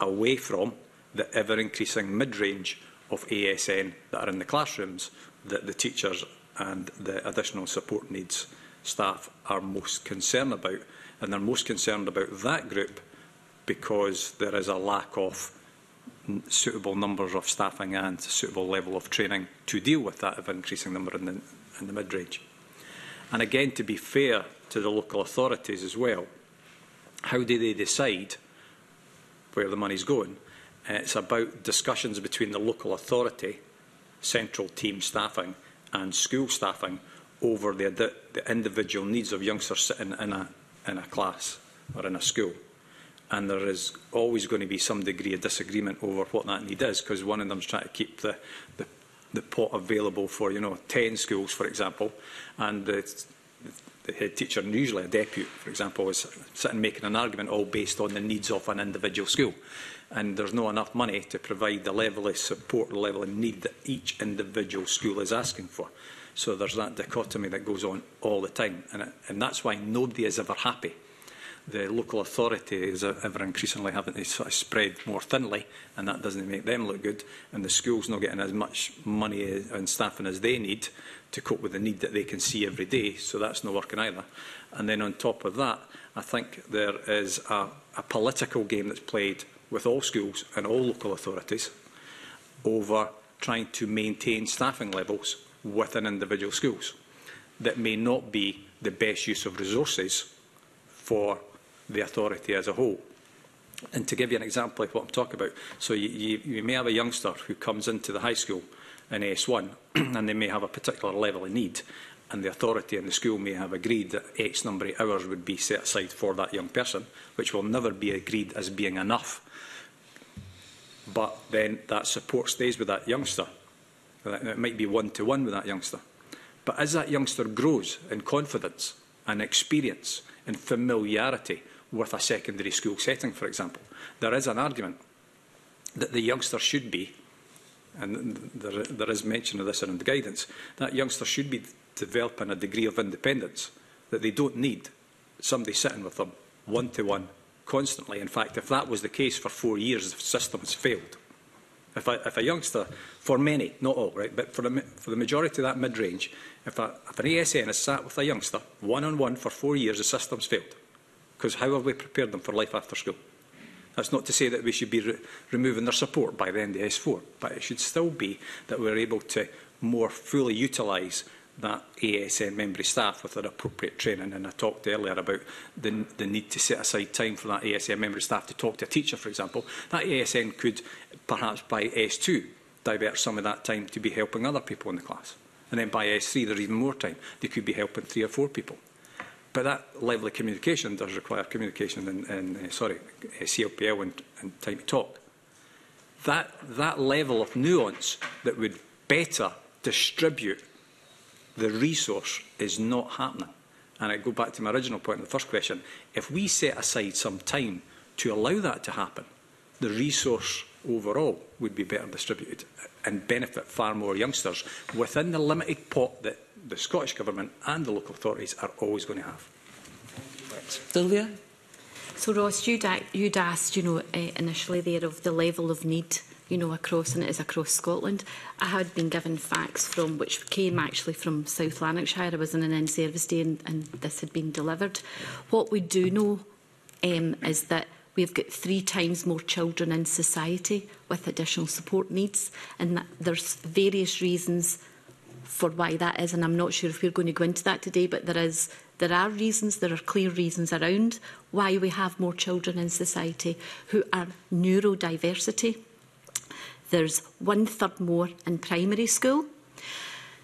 away from the ever-increasing mid-range of ASN that are in the classrooms that the teachers and the additional support needs staff are most concerned about. And they're most concerned about that group because there is a lack of suitable numbers of staffing and suitable level of training to deal with that of increasing number in the, in the mid-range. And again, to be fair to the local authorities as well, how do they decide where the money's going? Uh, it's about discussions between the local authority, central team staffing and school staffing over the, the, the individual needs of youngsters sitting in a, in a class or in a school. And there is always going to be some degree of disagreement over what that need is because one of them is trying to keep the, the, the pot available for, you know, 10 schools, for example, and the, the head teacher, and usually a deputy, for example, is sitting making an argument all based on the needs of an individual school and there's not enough money to provide the level of support, the level of need that each individual school is asking for. So there's that dichotomy that goes on all the time, and, it, and that's why nobody is ever happy. The local authority is e-, ever increasingly having to sort of spread more thinly, and that doesn't make them look good. And the school's not getting as much money eh, and staffing as they need to cope with the need that they can see every day, so that's not working either. And then on top of that, I think there is a, a political game that's played with all schools and all local authorities over trying to maintain staffing levels within individual schools that may not be the best use of resources for the authority as a whole. And to give you an example of what I'm talking about, so you, you, you may have a youngster who comes into the high school in AS1 and they may have a particular level of need and the authority and the school may have agreed that X number of hours would be set aside for that young person, which will never be agreed as being enough. But then that support stays with that youngster. It might be one-to-one -one with that youngster. But as that youngster grows in confidence and experience and familiarity with a secondary school setting, for example, there is an argument that the youngster should be, and there, there is mention of this in the guidance, that youngster should be developing a degree of independence that they don't need somebody sitting with them one-to-one -one, constantly. In fact, if that was the case for four years, the system has failed. If a, if a youngster, for many, not all, right, but for, the, for the majority of that mid-range, if, a, if an ASN has sat with a youngster one-on-one -on -one for four years, the system's failed. Because how have we prepared them for life after school? That's not to say that we should be re removing their support by the NDS4, but it should still be that we're able to more fully utilise that ASN member staff with their appropriate training. And I talked earlier about the, the need to set aside time for that ASN member staff to talk to a teacher, for example. That ASN could perhaps by S2 divert some of that time to be helping other people in the class. And then by S3, there's even more time. They could be helping three or four people. But that level of communication does require communication and, and uh, sorry, uh, CLPL and, and time to talk. That, that level of nuance that would better distribute the resource is not happening. And I go back to my original point in the first question. If we set aside some time to allow that to happen, the resource overall would be better distributed and benefit far more youngsters within the limited pot that the Scottish Government and the local authorities are always going to have. Sylvia? So, Ross, you'd, you'd asked, you know, uh, initially there of the level of need you know, across, and it is across Scotland. I had been given facts from, which came actually from South Lanarkshire. I was in an end service day and, and this had been delivered. What we do know um, is that we've got three times more children in society with additional support needs and that there's various reasons for why that is and I'm not sure if we're going to go into that today but there is there are reasons there are clear reasons around why we have more children in society who are neurodiversity There's one third more in primary school.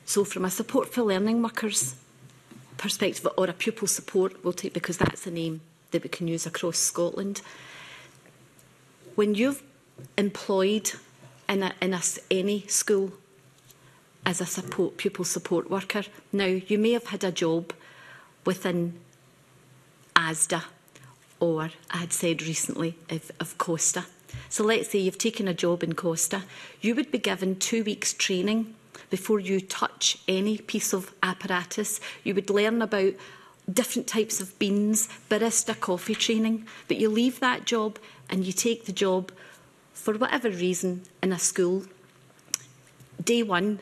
So from a support for learning workers perspective or a pupil support we'll take because that's the name that we can use across Scotland. When you've employed in, a, in a, any school as a support pupil support worker, now you may have had a job within ASDA or I had said recently of, of Costa. So let's say you've taken a job in Costa, you would be given two weeks training before you touch any piece of apparatus. You would learn about different types of beans, barista coffee training, but you leave that job and you take the job for whatever reason in a school. Day one,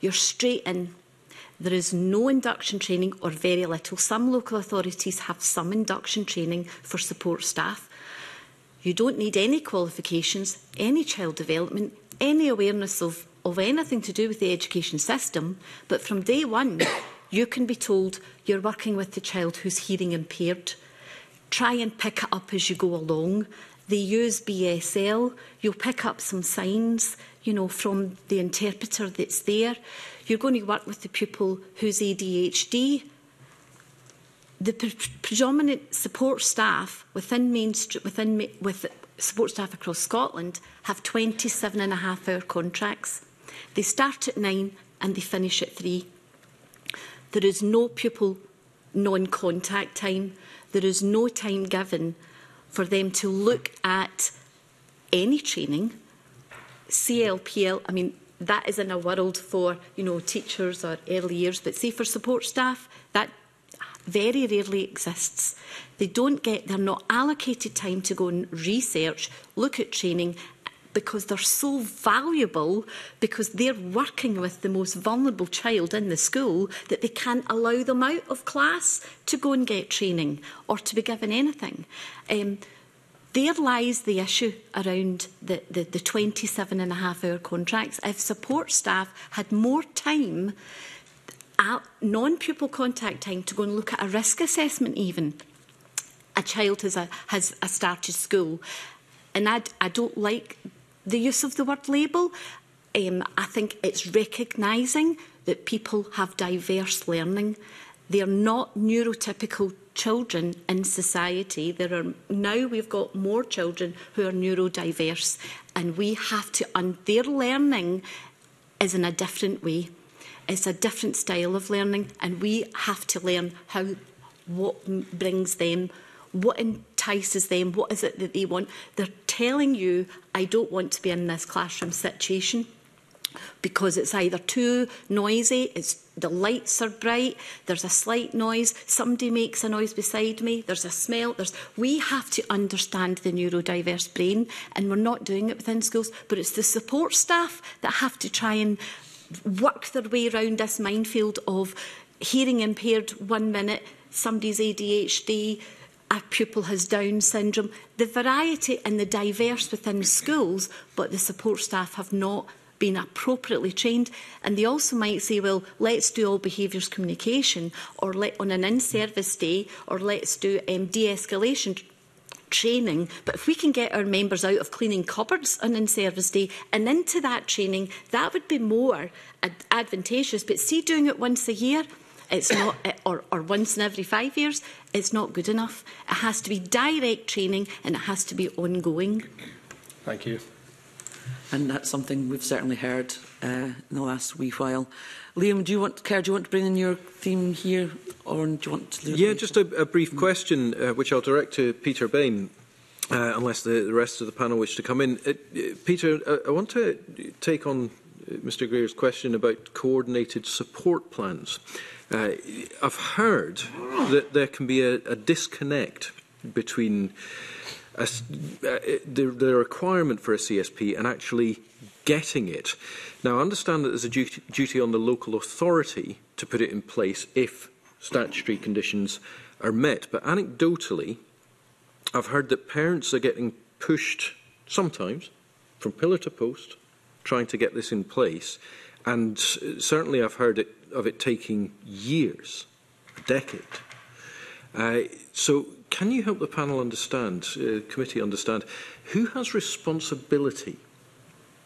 you're straight in. There is no induction training or very little. Some local authorities have some induction training for support staff. You don't need any qualifications, any child development, any awareness of, of anything to do with the education system, but from day one, you can be told you're working with the child who's hearing impaired. Try and pick it up as you go along. They use BSL, you'll pick up some signs, you know, from the interpreter that's there. You're going to work with the pupil who's ADHD, the pre predominant support staff within mainstream within with support staff across Scotland have 27 and a half hour contracts. They start at 9 and they finish at 3. There is no pupil non-contact time. There is no time given for them to look at any training, CLPL, I mean, that is in a world for, you know, teachers or early years, but see for support staff, that very rarely exists. They don't get, they're not allocated time to go and research, look at training, because they're so valuable because they're working with the most vulnerable child in the school that they can't allow them out of class to go and get training or to be given anything. Um, there lies the issue around the, the, the 27 and a half hour contracts. If support staff had more time at non-pupil contact time to go and look at a risk assessment even. A child has, a, has a started school. And I, I don't like the use of the word label. Um, I think it's recognising that people have diverse learning. They're not neurotypical children in society. There are now we've got more children who are neurodiverse, and we have to. And their learning is in a different way. It's a different style of learning, and we have to learn how what brings them, what entices them, what is it that they want. They're telling you, I don't want to be in this classroom situation because it's either too noisy, it's the lights are bright, there's a slight noise, somebody makes a noise beside me, there's a smell, there's we have to understand the neurodiverse brain and we're not doing it within schools, but it's the support staff that have to try and work their way around this minefield of hearing impaired one minute, somebody's ADHD, a pupil has Down syndrome. The variety and the diverse within schools, but the support staff have not been appropriately trained and they also might say well let's do all behaviours communication or let on an in-service day or let's do um, de-escalation training. But if we can get our members out of cleaning cupboards on in-service day and into that training, that would be more ad advantageous. But see, doing it once a year, it's not, eh, or, or once in every five years, it's not good enough. It has to be direct training and it has to be ongoing. Thank you. And that's something we've certainly heard uh, in the last wee while. Liam, do you want, Kerr, do you want to bring in your theme here, or do you want to? Yeah, just a, a brief mm. question, uh, which I'll direct to Peter Bain. Uh, unless the, the rest of the panel wish to come in. Uh, uh Peter, uh, I want to take on uh, Mr Greer's question about coordinated support plans. Uh, I've heard that there can be a, a disconnect between a, uh, the, the requirement for a CSP and actually getting it. Uh, Now, I understand that there's a duty, duty on the local authority to put it in place if statutory conditions are met, but anecdotally, I've heard that parents are getting pushed sometimes from pillar to post trying to get this in place, and certainly I've heard it, of it taking years, a decade. Uh, so, can you help the panel understand, uh, committee understand, who has responsibility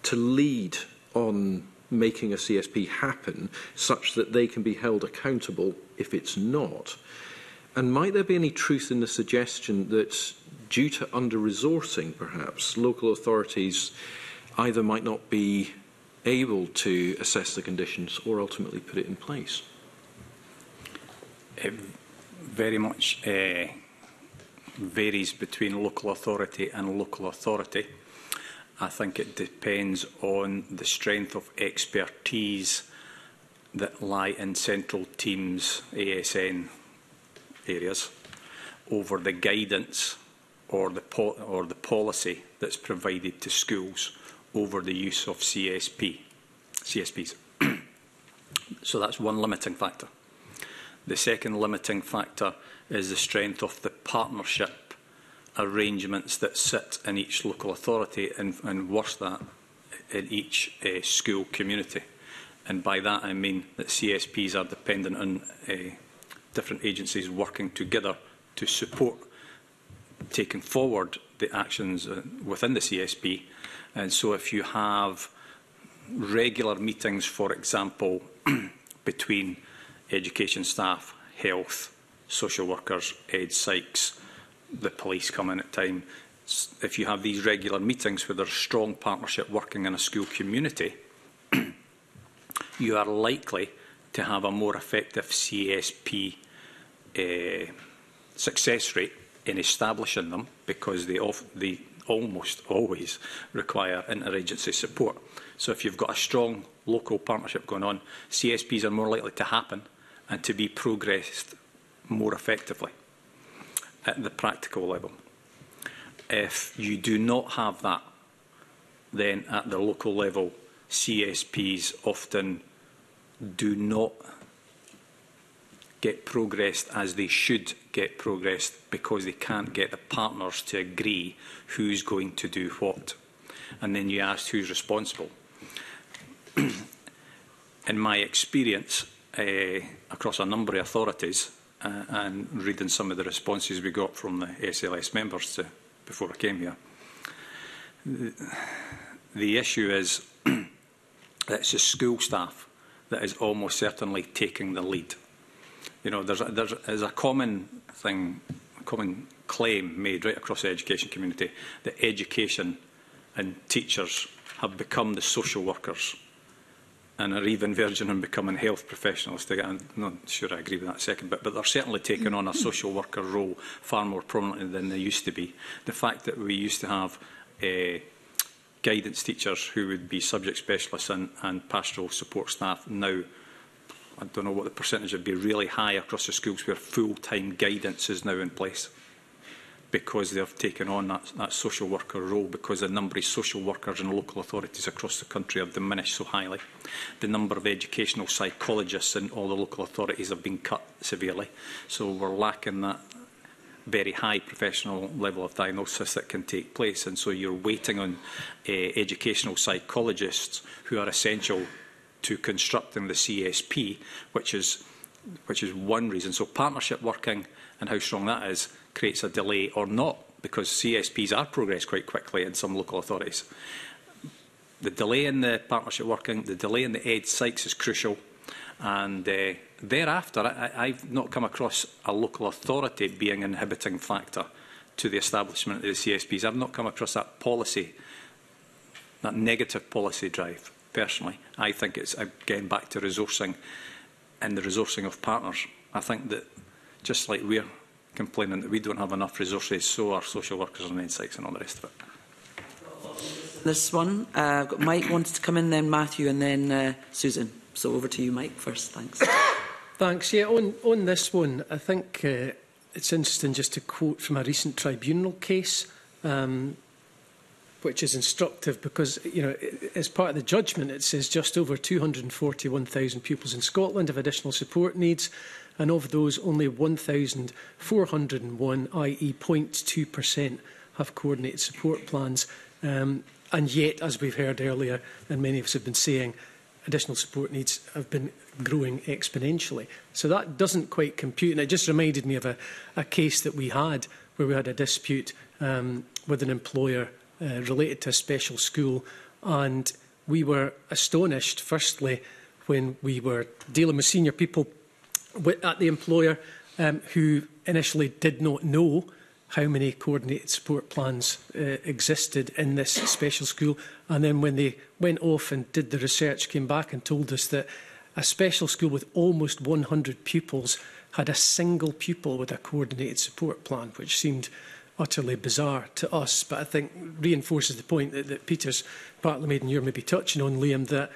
to lead on making a CSP happen such that they can be held accountable if it's not? And might there be any truth in the suggestion that due to under-resourcing, perhaps, local authorities either might not be able to assess the conditions or ultimately put it in place? It very much uh, varies between local authority and local authority. I think it depends on the strength of expertise that lie in central teams, ASN areas, over the guidance or the, or the policy that's provided to schools over the use of CSP, CSPs. so that's one limiting factor. The second limiting factor is the strength of the partnership arrangements that sit in each local authority and, and worse that, in each uh, school community. And by that I mean that CSPs are dependent on uh, different agencies working together to support taking forward the actions uh, within the CSP. And so if you have regular meetings, for example, between education staff, health, social workers, ed psychs, the police come in at time. If you have these regular meetings where there's strong partnership working in a school community, you are likely to have a more effective CSP uh, eh, success rate in establishing them because they, of, they almost always require interagency support. So if you've got a strong local partnership going on, CSPs are more likely to happen and to be progressed more effectively at the practical level. If you do not have that, then at the local level, CSPs often do not get progressed as they should get progressed because they can't get the partners to agree who's going to do what. And then you ask who's responsible. In my experience uh, across a number of authorities, uh, and reading some of the responses we got from the SLS members to, before I came here. The, the issue is that it's the school staff that is almost certainly taking the lead. You know, there's a, there's, there's a common thing, a common claim made right across the education community that education and teachers have become the social workers and are even verging on becoming health professionals. To get, I'm not sure I agree with that second bit, but they're certainly taking on a social worker role far more prominently than they used to be. The fact that we used to have uh, guidance teachers who would be subject specialists and, and pastoral support staff now I don't know what the percentage would be really high across the schools where full-time guidance is now in place because they have taken on that, that social worker role because the number of social workers in local authorities across the country have diminished so highly. The number of educational psychologists in all the local authorities have been cut severely. So we're lacking that very high professional level of diagnosis that can take place. And so you're waiting on uh, educational psychologists who are essential to constructing the CSP, which is, which is one reason. So partnership working and how strong that is creates a delay or not, because CSPs are progressed quite quickly in some local authorities. The delay in the partnership working, the delay in the Ed Sykes is crucial, and uh, thereafter, I, I've not come across a local authority being an inhibiting factor to the establishment of the CSPs. I've not come across that policy, that negative policy drive, personally. I think it's, again, back to resourcing and the resourcing of partners. I think that just like we're complaining that we don't have enough resources, so our social workers and NSICs and all the rest of it. This one, uh, Mike wanted to come in, then Matthew, and then uh, Susan. So over to you, Mike, first. Thanks. Thanks. Yeah, on, on this one, I think uh, it's interesting just to quote from a recent tribunal case, um, which is instructive because, you know, as part of the judgment, it says just over 241,000 pupils in Scotland have additional support needs and of those, only 1,401, i.e. 0.2%, have coordinated support plans. Um, and yet, as we've heard earlier, and many of us have been saying, additional support needs have been growing exponentially. So that doesn't quite compute. And it just reminded me of a, a case that we had where we had a dispute um, with an employer uh, related to a special school. And we were astonished, firstly, when we were dealing with senior people at the employer um, who initially did not know how many coordinated support plans uh, existed in this special school. And then when they went off and did the research, came back and told us that a special school with almost 100 pupils had a single pupil with a coordinated support plan, which seemed utterly bizarre to us. But I think reinforces the point that, that Peter's partly made and you're maybe touching on, Liam, that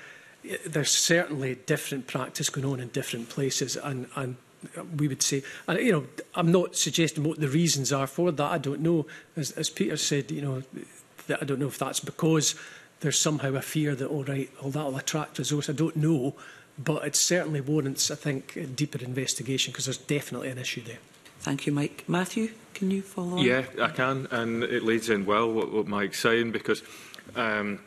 there's certainly different practice going on in different places and, and we would say, and you know, I'm not suggesting what the reasons are for that. I don't know. As, as Peter said, you know, that I don't know if that's because there's somehow a fear that, all right right, well, that'll attract resource. I don't know, but it certainly warrants, I think, a deeper investigation because there's definitely an issue there. Thank you, Mike. Matthew, can you follow? On? Yeah, I can, and it leads in well what, what Mike's saying because. Um,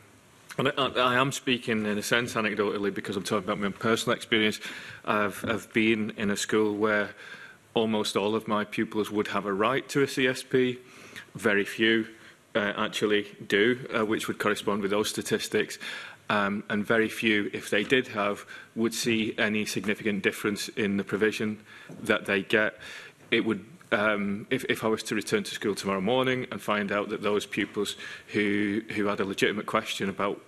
And I, I am speaking in a sense anecdotally because I'm talking about my own personal experience. I've, I've been in a school where almost all of my pupils would have a right to a CSP. Very few uh, actually do, uh, which would correspond with those statistics. Um, and very few, if they did have, would see any significant difference in the provision that they get. It would um, if, if I was to return to school tomorrow morning and find out that those pupils who, who had a legitimate question about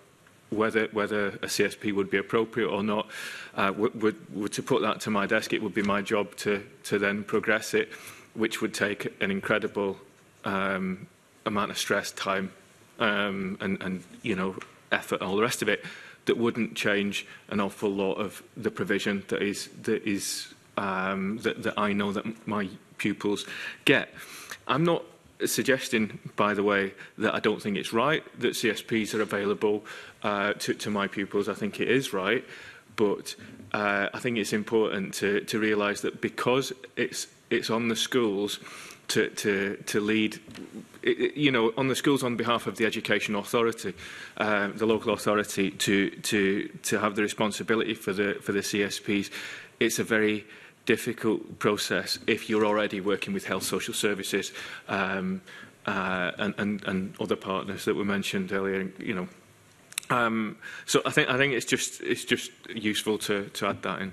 whether whether a CSP would be appropriate or not uh, would, would to put that to my desk it would be my job to to then progress it which would take an incredible um, amount of stress time um, and and you know effort and all the rest of it that wouldn't change an awful lot of the provision that is that is um, that, that I know that my pupils get. I'm not suggesting, by the way, that I don't think it's right that CSPs are available uh, to, to my pupils. I think it is right, but uh, I think it's important to, to realise that because it's it's on the schools to, to, to lead, you know, on the schools on behalf of the education authority, uh, the local authority, to, to, to have the responsibility for the, for the CSPs. It's a very difficult process if you're already working with health social services um, uh, and, and, and other partners that were mentioned earlier, you know. Um, so I think I think it's just it's just useful to, to add that in.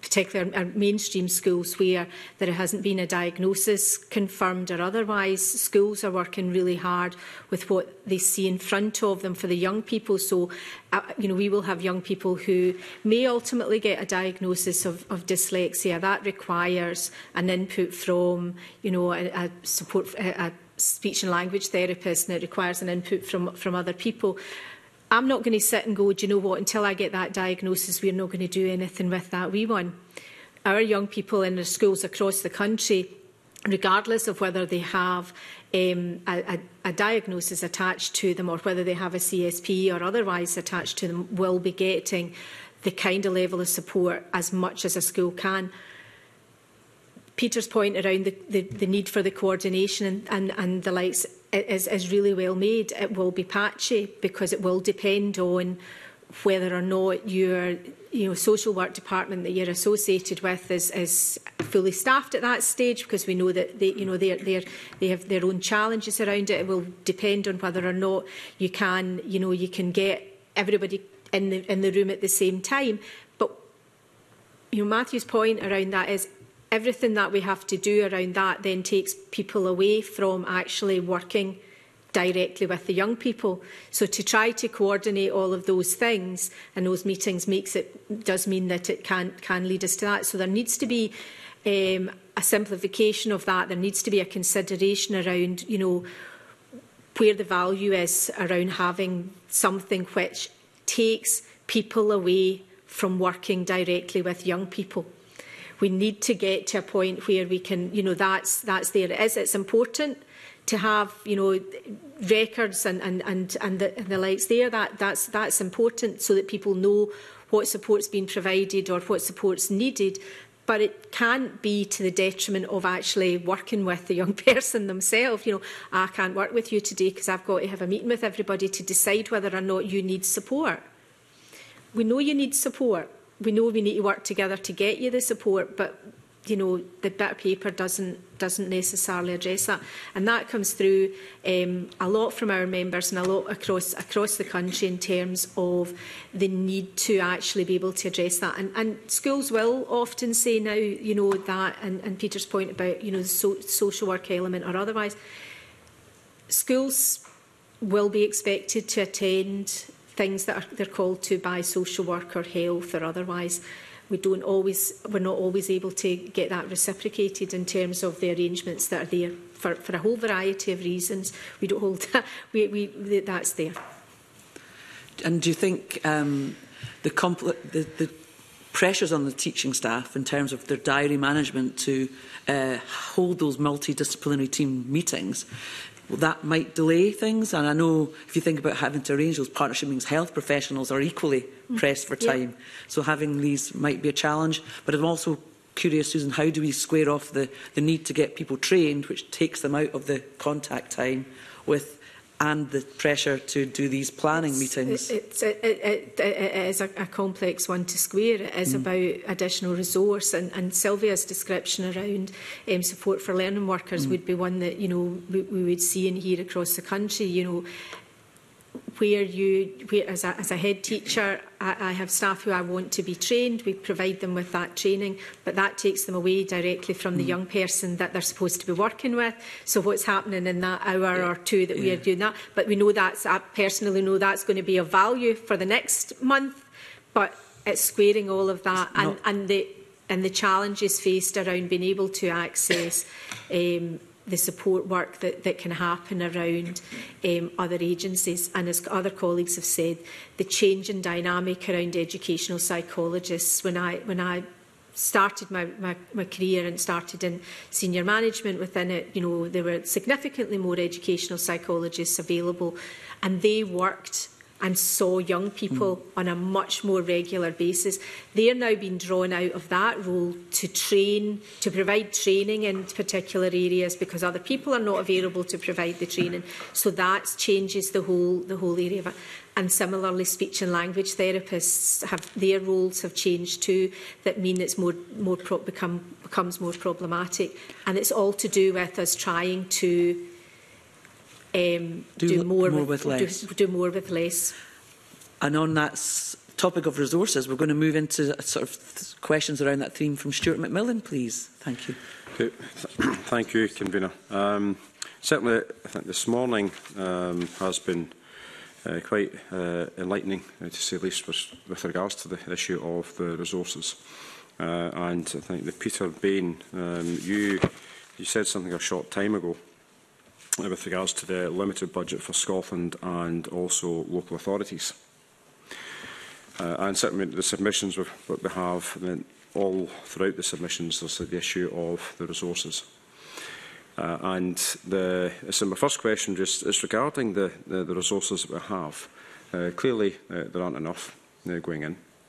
particularly our mainstream schools where there hasn't been a diagnosis confirmed or otherwise. Schools are working really hard with what they see in front of them for the young people. So, uh, you know, we will have young people who may ultimately get a diagnosis of, of dyslexia. That requires an input from, you know, a, a support, a, a speech and language therapist, and it requires an input from, from other people. I'm not going to sit and go, do you know what, until I get that diagnosis, we're not going to do anything with that wee one. Our young people in the schools across the country, regardless of whether they have um, a, a, a diagnosis attached to them or whether they have a CSP or otherwise attached to them, will be getting the kind of level of support as much as a school can. Peter's point around the, the, the need for the coordination and, and, and the likes is, is really well made. It will be patchy because it will depend on whether or not your you know social work department that you're associated with is is fully staffed at that stage because we know that they you know they they they have their own challenges around it it will depend on whether or not you can you know you can get everybody in the in the room at the same time but you know Matthew's point around that is everything that we have to do around that then takes people away from actually working directly with the young people. So to try to coordinate all of those things and those meetings makes it does mean that it can can lead us to that. So there needs to be um, a simplification of that. There needs to be a consideration around, you know, where the value is around having something which takes people away from working directly with young people we need to get to a point where we can, you know, that's, that's there. It is, it's important to have, you know, records and, and, and, and, the, and the likes there. That, that's, that's important so that people know what support's been provided or what support's needed. but it can't be to the detriment of actually working with the young person themselves. You know, I can't work with you today because I've got to have a meeting with everybody to decide whether or not you need support. We know you need support we know we need to work together to get you the support, but you know the bit of paper doesn't doesn't necessarily address that, and that comes through um, a lot from our members and a lot across across the country in terms of the need to actually be able to address that. And, and schools will often say now, you know that, and, and Peter's point about you know the so, social work element or otherwise, schools will be expected to attend things that are, they're called to by social work or health or otherwise. We don't always, we're not always able to get that reciprocated in terms of the arrangements that are there for, for a whole variety of reasons. We don't hold we, we, that's there. And do you think um, the, the, the pressures on the teaching staff in terms of their diary management to uh, hold those multidisciplinary team meetings well, that might delay things. And I know if you think about having to arrange those partnership meetings, health professionals are equally mm. pressed for time. Yeah. So having these might be a challenge. But I'm also curious, Susan, how do we square off the, the need to get people trained, which takes them out of the contact time, with and the pressure to do these planning meetings? It's, it, it, it, it is a, a complex one to square. It is mm. about additional resource and, and Sylvia's description around um, support for learning workers mm. would be one that you know we, we would see and hear across the country. You know, where you, where as, a, as a head teacher, I, I have staff who I want to be trained. We provide them with that training, but that takes them away directly from mm. the young person that they're supposed to be working with. So what's happening in that hour yeah. or two that yeah. we are doing that? But we know that's, I personally know that's going to be of value for the next month, but it's squaring all of that and, and the and the challenges faced around being able to access um, the support work that, that can happen around um, other agencies. And as other colleagues have said, the change in dynamic around educational psychologists, when I, when I started my, my, my career and started in senior management within it, you know, there were significantly more educational psychologists available and they worked and saw young people mm. on a much more regular basis. They are now being drawn out of that role to train, to provide training in particular areas because other people are not available to provide the training. So that changes the whole the whole area of it. And similarly, speech and language therapists have their roles have changed too. That mean it's more more pro- become becomes more problematic, and it's all to do with us trying to um, do, do more, more with, with less. Do, do more with less. And on that topic of resources, we're going to move into sort of questions around that theme from Stuart McMillan, please. Thank you. Okay. Thank you, Convener. Um, certainly, I think this morning um, has been uh, quite uh, enlightening, uh, to say the least, with, with regards to the issue of the resources. Uh, and I think the Peter Bain, um, you, you said something a short time ago with regards to the limited budget for Scotland and also local authorities. Uh, and certainly the submissions that we have, I mean, all throughout the submissions, there's the issue of the resources. Uh, and the, so my first question just is regarding the, the, the resources that we have. Uh, clearly, uh, there aren't enough uh, going in.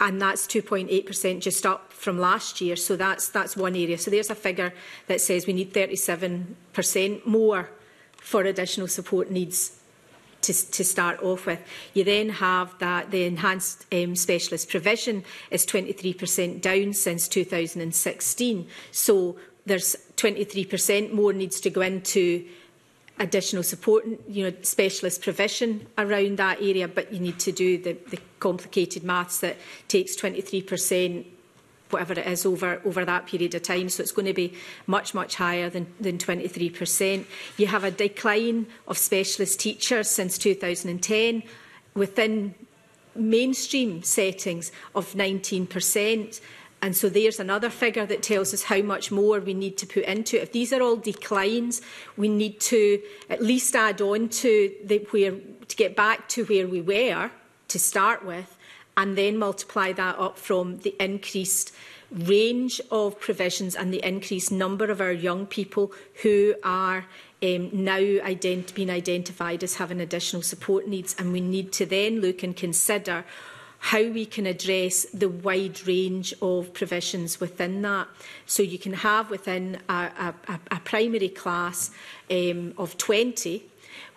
and that's 2.8% just up from last year. So that's, that's one area. So there's a figure that says we need 37% more for additional support needs to, to start off with. You then have that the enhanced um, specialist provision is 23% down since 2016. So there's 23% more needs to go into additional support, you know, specialist provision around that area, but you need to do the, the complicated maths that takes 23% whatever it is over over that period of time so it's going to be much much higher than than 23% you have a decline of specialist teachers since 2010 within mainstream settings of 19% And so there's another figure that tells us how much more we need to put into it. If these are all declines, we need to at least add on to the, where to get back to where we were to start with, and then multiply that up from the increased range of provisions and the increased number of our young people who are um, now ident being identified as having additional support needs. And we need to then look and consider how we can address the wide range of provisions within that. So you can have within a, a, a primary class um, of 20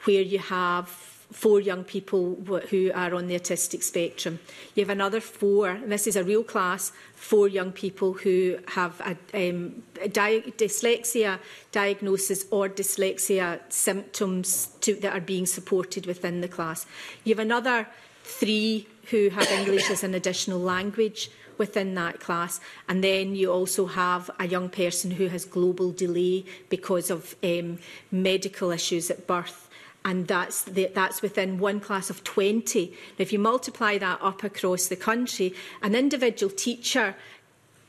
where you have four young people who are on the autistic spectrum. You have another four, and this is a real class, four young people who have a, um, a di dyslexia diagnosis or dyslexia symptoms to, that are being supported within the class. You have another three who have English as an additional language within that class. And then you also have a young person who has global delay because of um, medical issues at birth. And that's, the, that's within one class of 20. Now, if you multiply that up across the country, an individual teacher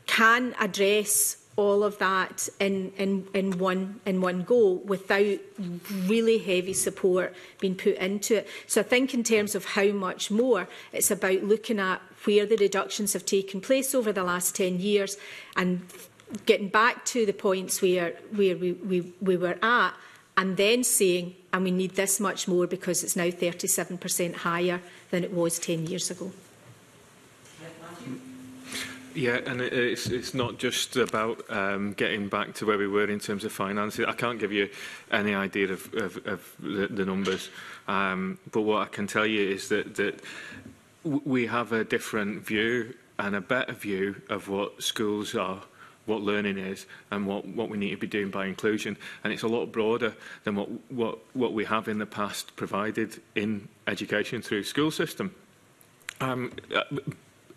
can address all of that in, in, in, one, in one go without really heavy support being put into it. So I think in terms of how much more, it's about looking at where the reductions have taken place over the last 10 years and getting back to the points where, where we, we, we were at and then saying, and we need this much more because it's now 37% higher than it was 10 years ago. Yeah, and it, it's, it's not just about um, getting back to where we were in terms of finances. I can't give you any idea of, of, of the, the numbers, um, but what I can tell you is that, that we have a different view and a better view of what schools are what learning is and what, what we need to be doing by inclusion. And it's a lot broader than what, what, what we have in the past provided in education through school system. Um, uh,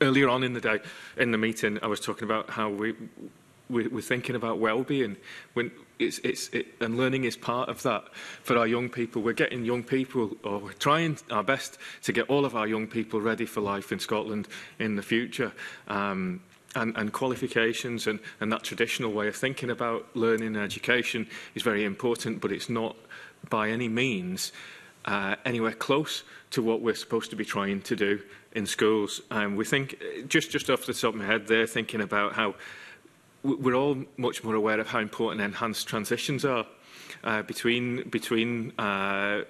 earlier on in the day, in the meeting, I was talking about how we, we we're thinking about well-being. When it's, it's, it, and learning is part of that for our young people. We're getting young people, or we're trying our best to get all of our young people ready for life in Scotland in the future. Um, and, and qualifications and, and that traditional way of thinking about learning and education is very important, but it's not by any means uh, anywhere close to what we're supposed to be trying to do in schools. Um, we think, eh, just, just off the top of my head there, thinking about how we're all much more aware of how important enhanced transitions are uh, between, between uh,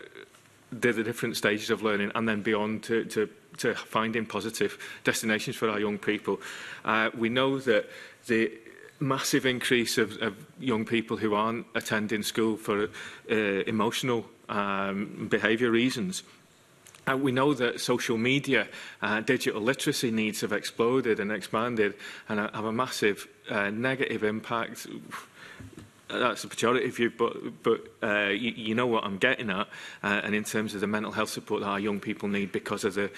the, the different stages of learning and then beyond to, to, to finding positive destinations for our young people. Uh, we know that the massive increase of, of young people who aren't attending school for uh, emotional um, behaviour reasons And we know that social media, uh, digital literacy needs have exploded and expanded and have a massive uh, negative impact. Uh, that's a pejorative view, but, but uh, you, you know what I'm getting at. Uh, and in terms of the mental health support that our young people need because of the,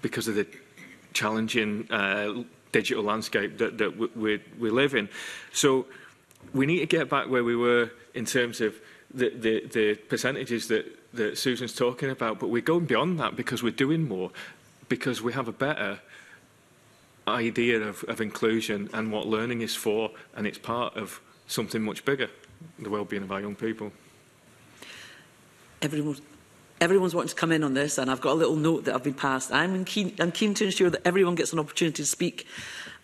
because of the challenging uh, digital landscape that, that we, we live in. So we need to get back where we were in terms of the, the, the percentages that that Susan's talking about, but we're going beyond that because we're doing more, because we have a better idea of, of inclusion and what learning is for, and it's part of something much bigger, the well-being of our young people. Everyone, everyone's wanting to come in on this, and I've got a little note that I've been passed. I'm keen, I'm keen to ensure that everyone gets an opportunity to speak,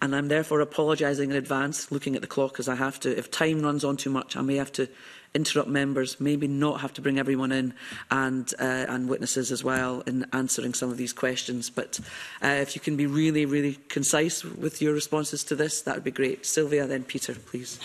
and I'm therefore apologising in advance, looking at the clock as I have to. If time runs on too much, I may have to interrupt members, maybe not have to bring everyone in and, uh, and witnesses as well in answering some of these questions. But uh, if you can be really, really concise with your responses to this, that would be great. Sylvia, then Peter, please.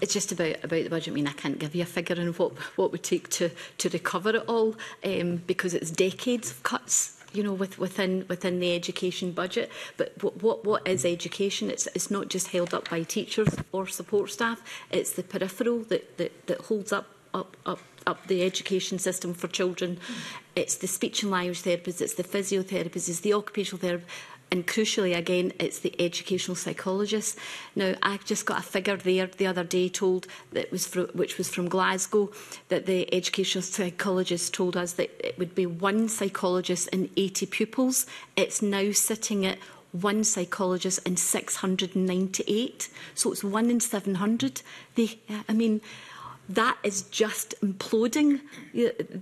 It's just about, about the budget. I mean, I can't give you a figure on what, what would take to, to recover it all um, because it's decades of cuts you know, with, within within the education budget. But what what what is education? It's it's not just held up by teachers or support staff. It's the peripheral that that, that holds up up up up the education system for children. Mm. It's the speech and language therapists, it's the physiotherapists, it's the occupational therapists. And crucially, again, it's the educational psychologists. Now, I just got a figure there the other day told that was from, which was from Glasgow that the educational psychologist told us that it would be one psychologist in 80 pupils. It's now sitting at one psychologist in 698. So it's one in 700. They, I mean, that is just imploding.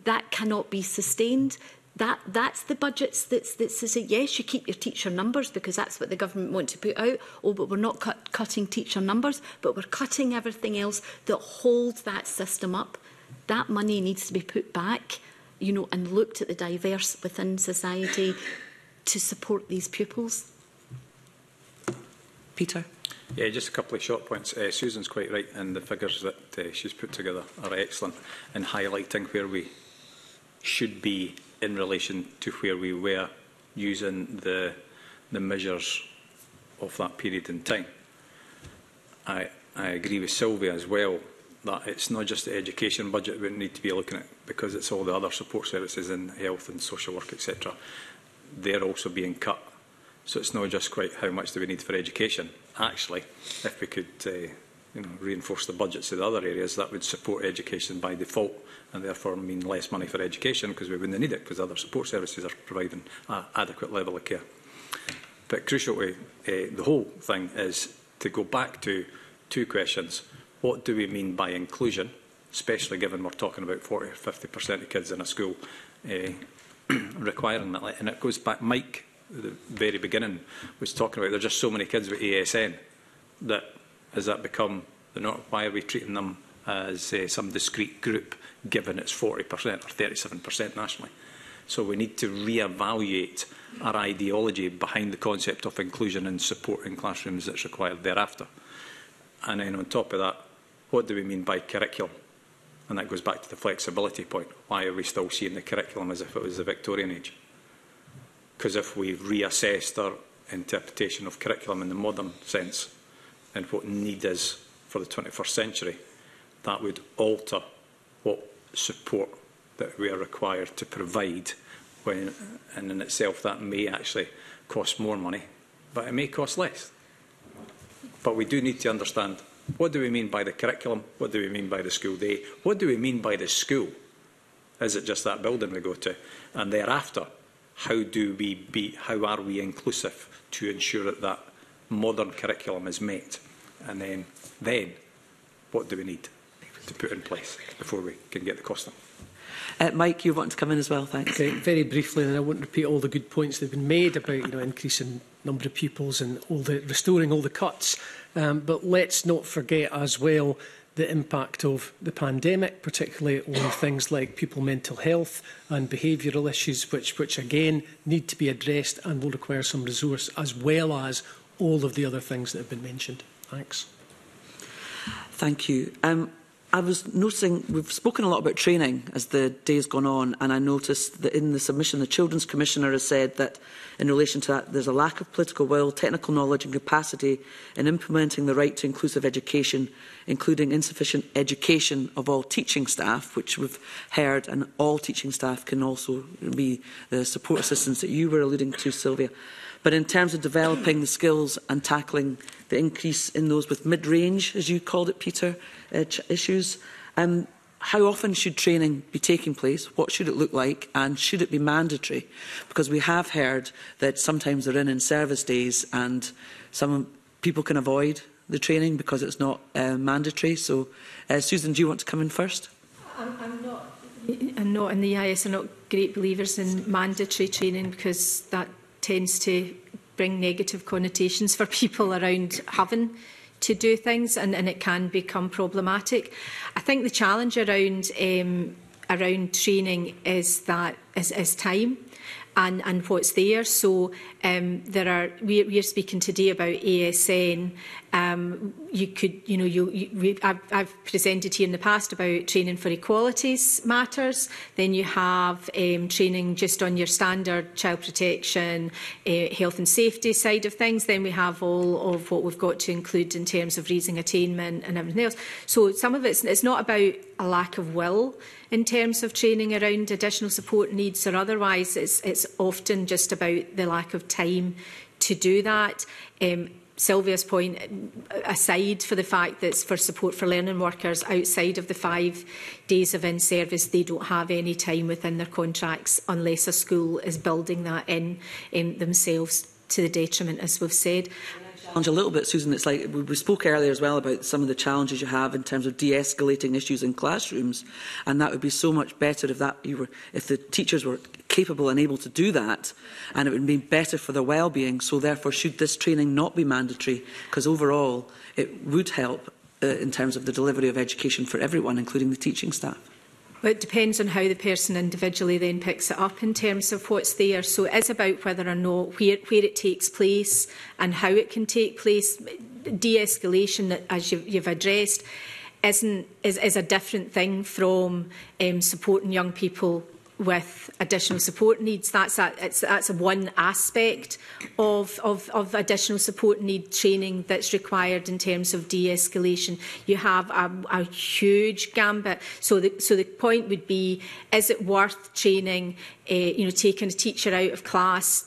That cannot be sustained that that's the budgets that's that's to yes you keep your teacher numbers because that's what the government want to put out oh but we're not cut, cutting teacher numbers but we're cutting everything else that holds that system up that money needs to be put back you know and looked at the diverse within society to support these pupils Peter yeah, just a couple of short points. Uh, Susan's quite right, and the figures that uh, she's put together are excellent in highlighting where we should be in relation to where we were using the, the measures of that period in time. I, I agree with Sylvia as well that it's not just the education budget we need to be looking at because it's all the other support services in health and social work etc they're also being cut so it's not just quite how much do we need for education actually if we could uh, you know, reinforce the budgets of the other areas, that would support education by default and therefore mean less money for education because we wouldn't need it because other support services are providing an adequate level of care. But crucially, uh, eh, the whole thing is to go back to two questions. What do we mean by inclusion, especially given we're talking about 40 or 50% of kids in a school uh, requiring that? And it goes back, Mike, at the very beginning, was talking about there's just so many kids with ASN that has that become? the not, why are we treating them as uh, some discrete group given it's 40% or 37% nationally? So we need to re-evaluate our ideology behind the concept of inclusion and support in classrooms that's required thereafter. And then on top of that, what do we mean by curriculum? And that goes back to the flexibility point. Why are we still seeing the curriculum as if it was the Victorian age? Because if we've reassessed our interpretation of curriculum in the modern sense, and what need is for the 21st century, that would alter what support that we are required to provide when, and in itself that may actually cost more money, but it may cost less. But we do need to understand what do we mean by the curriculum? What do we mean by the school day? What do we mean by the school? Is it just that building we go to? And thereafter, how do we be, how are we inclusive to ensure that that modern curriculum is met. And then, then what do we need to put in place before we can get the cost down? Uh, Mike, you want to come in as well, thanks. Very, very briefly, and I won't repeat all the good points that have been made about you know increasing number of pupils and all the restoring all the cuts. Um, but let's not forget as well the impact of the pandemic, particularly on things like pupil mental health and behavioural issues, which, which again need to be addressed and will require some resource, as well as all of the other things that have been mentioned. Thanks. Thank you. Um, I was noticing we've spoken a lot about training as the day has gone on, and I noticed that in the submission, the Children's Commissioner has said that in relation to that, there's a lack of political will, technical knowledge, and capacity in implementing the right to inclusive education, including insufficient education of all teaching staff, which we've heard, and all teaching staff can also be the support assistance that you were alluding to, Sylvia. But in terms of developing the skills and tackling the increase in those with mid-range, as you called it, Peter, uh, issues, um, how often should training be taking place? What should it look like? And should it be mandatory? Because we have heard that sometimes they're in in service days and some people can avoid the training because it's not uh, mandatory. So, uh, Susan, do you want to come in first? I'm, I'm not. I'm not, in the EIS are not great believers in mandatory training because that tends to bring negative connotations for people around having to do things and, and it can become problematic. I think the challenge around um, around training is that is, is time and, and what's there. So um, there are we, we are speaking today about ASN. Um, you could, you know, you, you I've, I've presented here in the past about training for equalities matters. Then you have um, training just on your standard child protection, uh, health and safety side of things. Then we have all of what we've got to include in terms of raising attainment and everything else. So some of it's it's not about a lack of will in terms of training around additional support needs or otherwise. It's it's often just about the lack of time to do that. Um, Sylvia's point aside for the fact that it's for support for learning workers outside of the five days of in-service, they don't have any time within their contracts unless a school is building that in um, themselves to the detriment, as we've said. Yeah challenge a little bit, Susan. It's like we spoke earlier as well about some of the challenges you have in terms of de-escalating issues in classrooms, and that would be so much better if that you were if the teachers were capable and able to do that, and it would be better for their well-being. So therefore, should this training not be mandatory? Because overall, it would help uh, in terms of the delivery of education for everyone, including the teaching staff. Well, it depends on how the person individually then picks it up in terms of what's there. So it is about whether or not where, where it takes place and how it can take place. De-escalation, as you've, you've addressed, isn't, is, is a different thing from um, supporting young people with additional support needs. That's a, it's, that's a one aspect of, of, of additional support need training that's required in terms of de-escalation. You have a, a huge gambit. So the, so the point would be, is it worth training, uh, you know, taking a teacher out of class,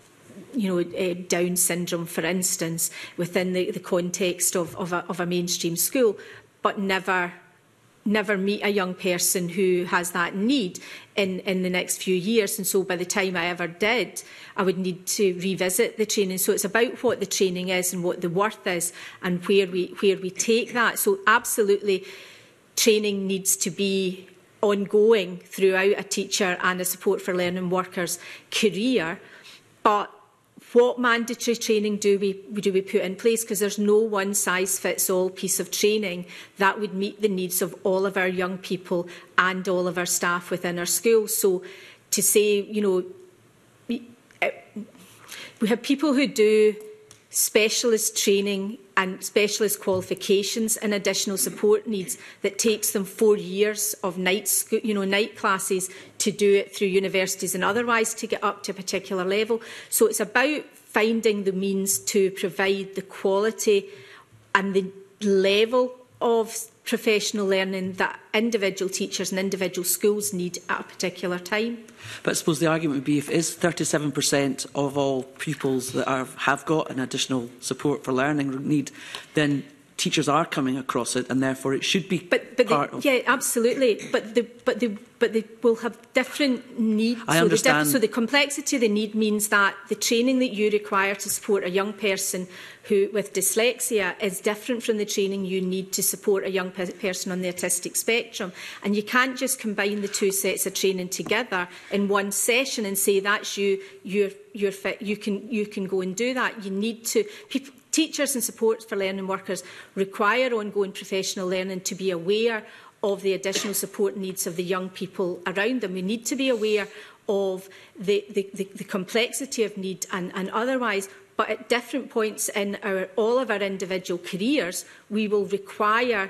you know, uh, Down syndrome, for instance, within the, the context of, of, a, of a mainstream school, but never never meet a young person who has that need in, in the next few years. And so by the time I ever did, I would need to revisit the training. So it's about what the training is and what the worth is and where we, where we take that. So absolutely, training needs to be ongoing throughout a teacher and a support for learning workers career. But What mandatory training do we, do we put in place? Because there's no one size fits all piece of training that would meet the needs of all of our young people and all of our staff within our schools. So to say, you know, we eh, have people who do specialist training and specialist qualifications and additional support needs that takes them four years of night, school, you know, night classes to do it through universities and otherwise to get up to a particular level. So it's about finding the means to provide the quality and the level of professional learning that individual teachers and individual schools need at a particular time. But I suppose the argument would be if is 37% of all pupils that are, have got an additional support for learning need, then teachers are coming across it, and therefore it should be but, but part they, of. Yeah, absolutely. But the but the but they will have different needs. I so understand. The so the complexity of the need means that the training that you require to support a young person who with dyslexia is different from the training you need to support a young pe person on the autistic spectrum. And you can't just combine the two sets of training together in one session and say that's you, you're, you're fit, you can, you can go and do that. You need to, people, Teachers and supports for learning workers require ongoing professional learning to be aware of the additional support needs of the young people around them. We need to be aware of the, the, the, the complexity of need and, and otherwise but at different points in our, all of our individual careers, we will require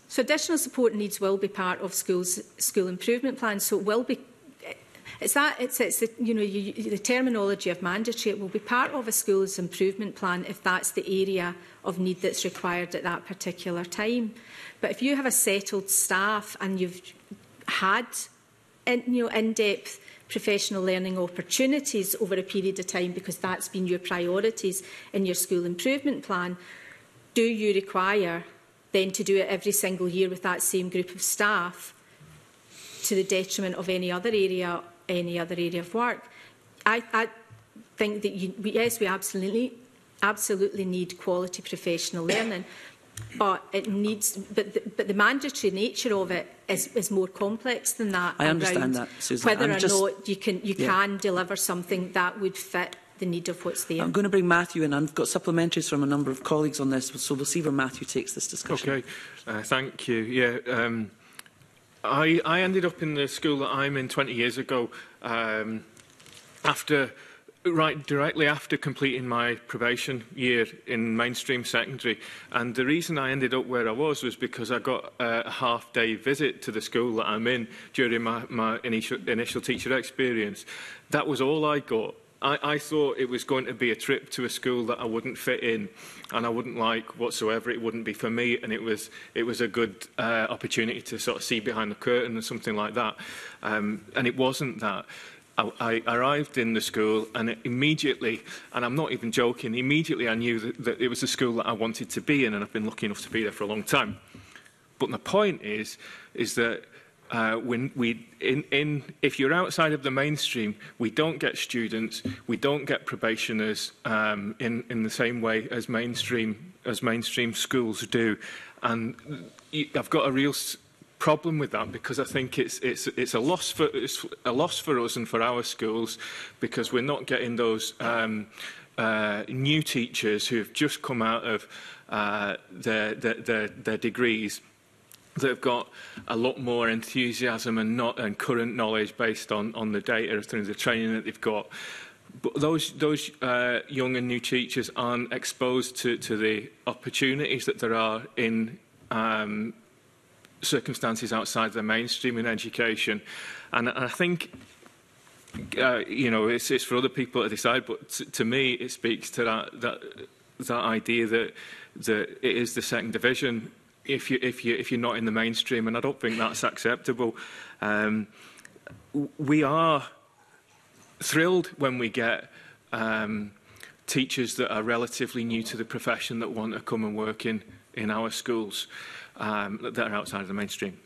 So additional support needs will be part of schools, school improvement plans, so it will be It's that, it's, it's the, you know, you, the terminology of mandatory. It will be part of a school's improvement plan if that's the area of need that's required at that particular time. But if you have a settled staff and you've had in, you know, in-depth professional learning opportunities over a period of time because that's been your priorities in your school improvement plan, do you require then to do it every single year with that same group of staff to the detriment of any other area any other area of work. I, I think that, you, yes, we absolutely, absolutely need quality professional learning, but it needs but the, but the mandatory nature of it is, is more complex than that. I understand that, Susan. Whether I'm or just, not you can you yeah. can deliver something that would fit the need of what's there. I'm going to bring Matthew in. I've got supplementaries from a number of colleagues on this, so we'll see where Matthew takes this discussion. Okay, uh, thank you. Yeah. Um, I, I ended up in the school that I'm in 20 years ago um, after right directly after completing my probation year in mainstream secondary and the reason I ended up where I was was because I got a half day visit to the school that I'm in during my, my initial, initial teacher experience that was all I got I, I thought it was going to be a trip to a school that I wouldn't fit in and I wouldn't like whatsoever. It wouldn't be for me, and it was it was a good uh, opportunity to sort of see behind the curtain and something like that. Um, and it wasn't that. I, I arrived in the school and immediately, and I'm not even joking, immediately I knew that, that it was a school that I wanted to be in and I've been lucky enough to be there for a long time. But the point is, is that uh, when we, in, in, if you're outside of the mainstream, we don't get students, we don't get probationers um, in, in the same way as mainstream, as mainstream schools do. And I've got a real problem with that because I think it's it's it's a loss for it's a loss for us and for our schools because we're not getting those um, uh, new teachers who have just come out of uh, their, their their their degrees that have got a lot more enthusiasm and not and current knowledge based on on the data of things of training that they've got. But those those uh, young and new teachers aren't exposed to to the opportunities that there are in um, circumstances outside the mainstream in education, and, and I think. Uh, you know, it's, it's for other people to decide, but to me, it speaks to that that that idea that that it is the second division if you if you if you're not in the mainstream, and I don't think that's acceptable. Um, we are thrilled when we get um, teachers that are relatively new to the profession that want to come and work in in our schools um, that are outside of the mainstream.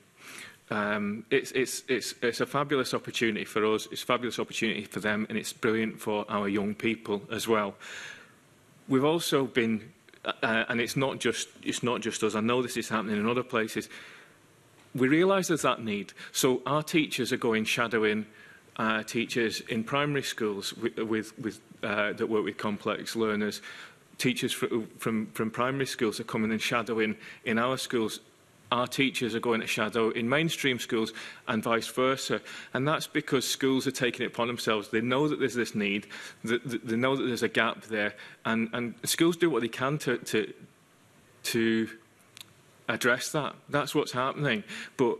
Um, it's, it's, it's, it's a fabulous opportunity for us, it's a fabulous opportunity for them, and it's brilliant for our young people as well. We've also been uh, and it's not just it's not just us. I know this is happening in other places. We realise there's that need, so our teachers are going shadowing uh, teachers in primary schools with, with, with uh, that work with complex learners. Teachers fr from, from primary schools are coming and shadowing in our schools our teachers are going to shadow in mainstream schools and vice versa. And that's because schools are taking it upon themselves. They know that there's this need, they know that there's a gap there, and, and schools do what they can to, to, to address that. That's what's happening. But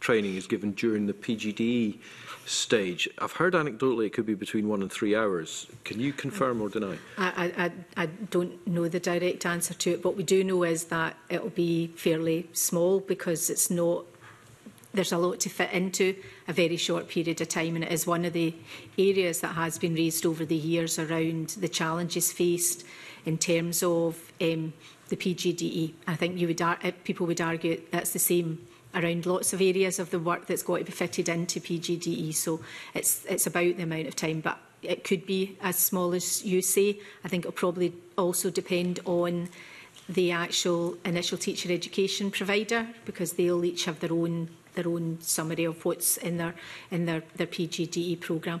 training is given during the PGDE stage? I've heard anecdotally it could be between one and three hours. Can you confirm or deny? I, I, I don't know the direct answer to it. What we do know is that it will be fairly small because it's not there's a lot to fit into a very short period of time and it is one of the areas that has been raised over the years around the challenges faced in terms of um, the PGDE. I think you would uh, people would argue that's the same around lots of areas of the work that's got to be fitted into PGDE. So it's it's about the amount of time, but it could be as small as you say. I think it'll probably also depend on the actual initial teacher education provider because they'll each have their own their own summary of what's in their in their their PGDE program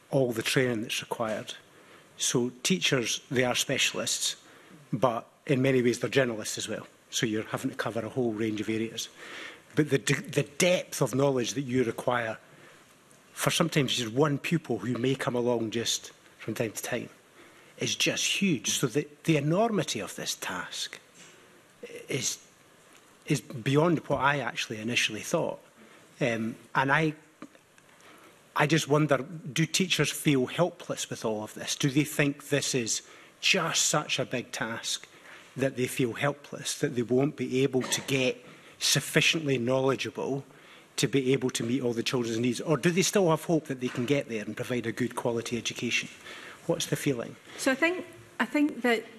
all the training that's required. So teachers, they are specialists, but in many ways they're generalists as well. So you're having to cover a whole range of areas. But the, the depth of knowledge that you require for sometimes just one pupil who may come along just from time to time is just huge. So the, the enormity of this task is, is beyond what I actually initially thought. Um, and I I just wonder, do teachers feel helpless with all of this? Do they think this is just such a big task that they feel helpless, that they won't be able to get sufficiently knowledgeable to be able to meet all the children's needs? Or do they still have hope that they can get there and provide a good quality education? What's the feeling? So I think, I think that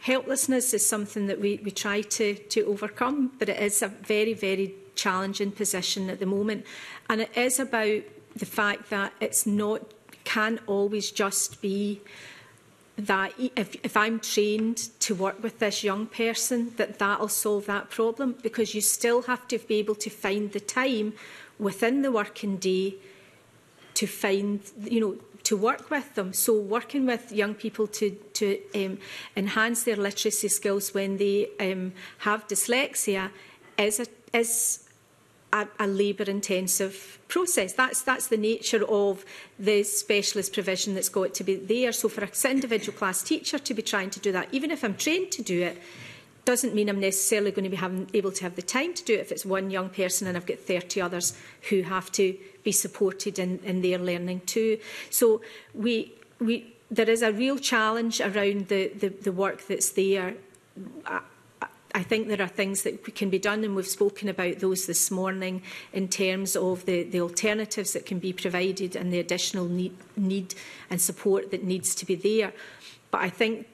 helplessness is something that we, we try to, to overcome, but it is a very, very challenging position at the moment. And it is about the fact that it's not, can always just be that e, if, if I'm trained to work with this young person, that that'll solve that problem because you still have to be able to find the time within the working day to find, you know, to work with them. So working with young people to, to um, enhance their literacy skills when they um, have dyslexia is, a, is a, a labour-intensive process. That's, that's the nature of the specialist provision that's got to be there. So for an individual class teacher to be trying to do that, even if I'm trained to do it, doesn't mean I'm necessarily going to be having, able to have the time to do it if it's one young person and I've got 30 others who have to be supported in, in their learning too. So we, we, there is a real challenge around the, the, the work that's there. I think there are things that can be done and we've spoken about those this morning in terms of the, the alternatives that can be provided and the additional need, need and support that needs to be there. But I think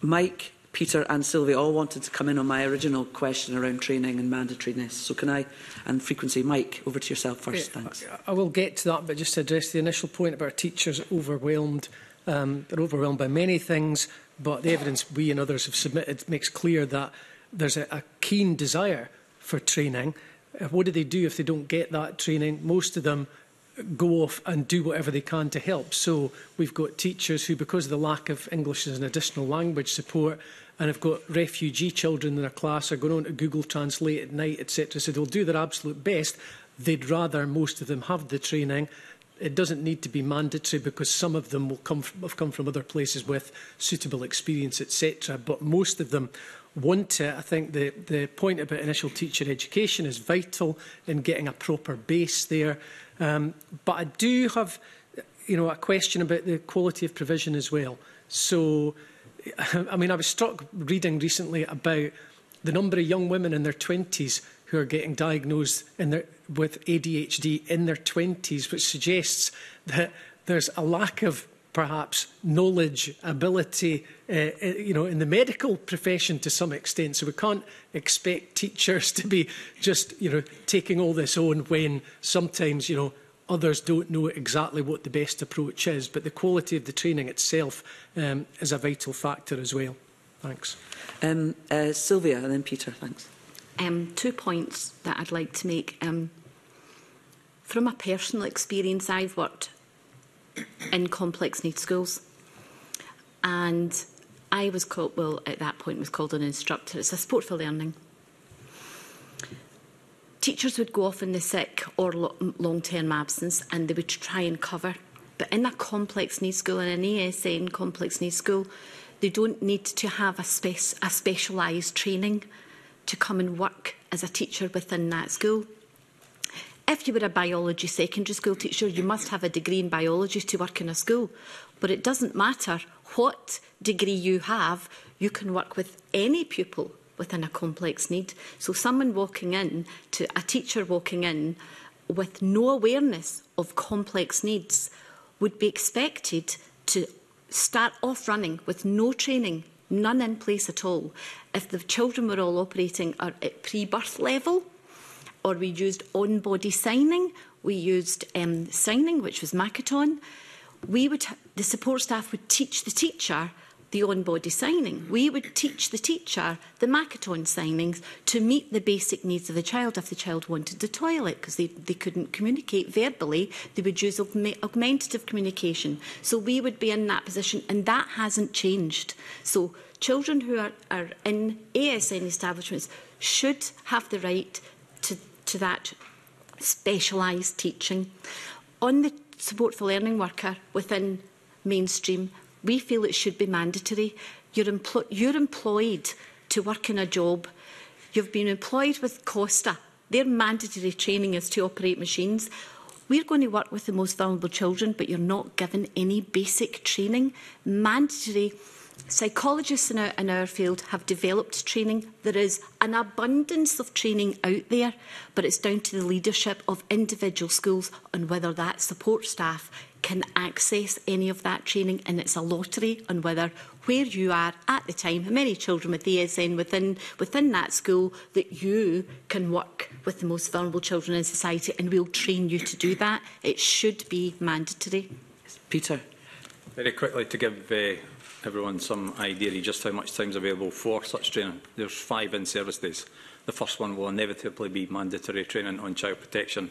Mike, Peter and Sylvia all wanted to come in on my original question around training and mandatoriness. So can I, and frequency, Mike, over to yourself first, yeah, thanks. I will get to that, but just to address the initial point about teachers overwhelmed. Um, they're overwhelmed by many things, but the evidence we and others have submitted makes clear that there's a, a keen desire for training. Uh, what do they do if they don't get that training? Most of them go off and do whatever they can to help. So we've got teachers who, because of the lack of English as an additional language support, and have got refugee children in their class, are going on to Google Translate at night, etc. So they'll do their absolute best. They'd rather most of them have the training. It doesn't need to be mandatory because some of them will come from, have come from other places with suitable experience, etc. But most of them want it. I think the, the point about initial teacher education is vital in getting a proper base there. Um, but I do have you know, a question about the quality of provision as well. So, I mean, I was struck reading recently about the number of young women in their 20s who are getting diagnosed their, with ADHD in their 20s, which suggests that there's a lack of perhaps knowledge, ability, uh, uh, you know, in the medical profession to some extent. So we can't expect teachers to be just, you know, taking all this on when sometimes, you know, others don't know exactly what the best approach is. But the quality of the training itself um, is a vital factor as well. Thanks. Um, uh, Sylvia and then Peter, thanks. Um, two points that I'd like to make. Um, from a personal experience, I've worked in complex need schools. And I was called, well, at that point was called an instructor. It's a sport for learning. Teachers would go off in the sick or long-term absence and they would try and cover. But in a complex need school, in an ASN complex need school, they don't need to have a, spe a specialised training to come and work as a teacher within that school. If you were a biology secondary school teacher, you must have a degree in biology to work in a school. But it doesn't matter what degree you have, you can work with any pupil within a complex need. So someone walking in to a teacher walking in with no awareness of complex needs would be expected to start off running with no training, none in place at all. If the children were all operating at pre-birth level, or we used on-body signing. We used um, signing, which was makaton We would, the support staff would teach the teacher the on-body signing. We would teach the teacher the makaton signings to meet the basic needs of the child if the child wanted the toilet because they, they couldn't communicate verbally. They would use augma augmentative communication. So we would be in that position and that hasn't changed. So children who are, are in ASN e establishments should have the right to to that specialised teaching. On the support for learning worker within mainstream, we feel it should be mandatory. You're, empl you're employed to work in a job. You've been employed with Costa. Their mandatory training is to operate machines. We're going to work with the most vulnerable children, but you're not given any basic training. Mandatory Psychologists in our, in our field have developed training. There is an abundance of training out there, but it's down to the leadership of individual schools on whether that support staff can access any of that training and it's a lottery on whether where you are at the time, how many children with ASN within, within that school that you can work with the most vulnerable children in society and we'll train you to do that. It should be mandatory. Peter. Very quickly to give uh, everyone some idea of just how much time is available for such training. There's five in-service days. The first one will inevitably be mandatory training on child protection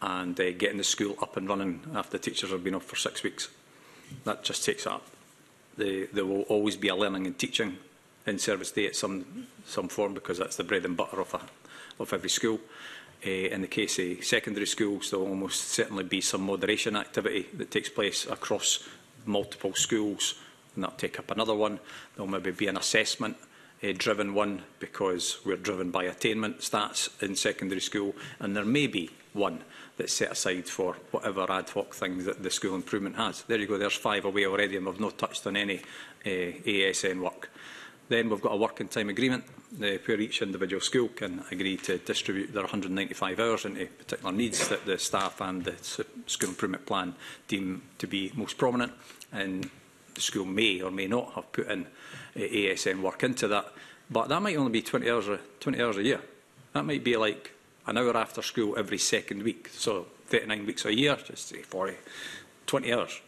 and uh, getting the school up and running after teachers have been off for six weeks. That just takes up. The, there will always be a learning and teaching in-service day at some, some form because that's the bread and butter of, a, of every school. Uh, in the case of secondary schools, there will almost certainly be some moderation activity that takes place across multiple schools not take up another one. There'll maybe be an assessment a eh, driven one because we're driven by attainment stats in secondary school and there may be one that's set aside for whatever ad hoc things that the school improvement has. There you go, there's five away already and we've not touched on any uh, eh, ASN work. Then we've got a working time agreement uh, where each individual school can agree to distribute their 195 hours into particular needs that the staff and the school improvement plan deem to be most prominent. And the school may or may not have put in uh, eh, ASN work into that. But that might only be 20 hours, a, 20 hours a year. That might be like an hour after school every second week. So 39 weeks a year, just say 40, 20 hours.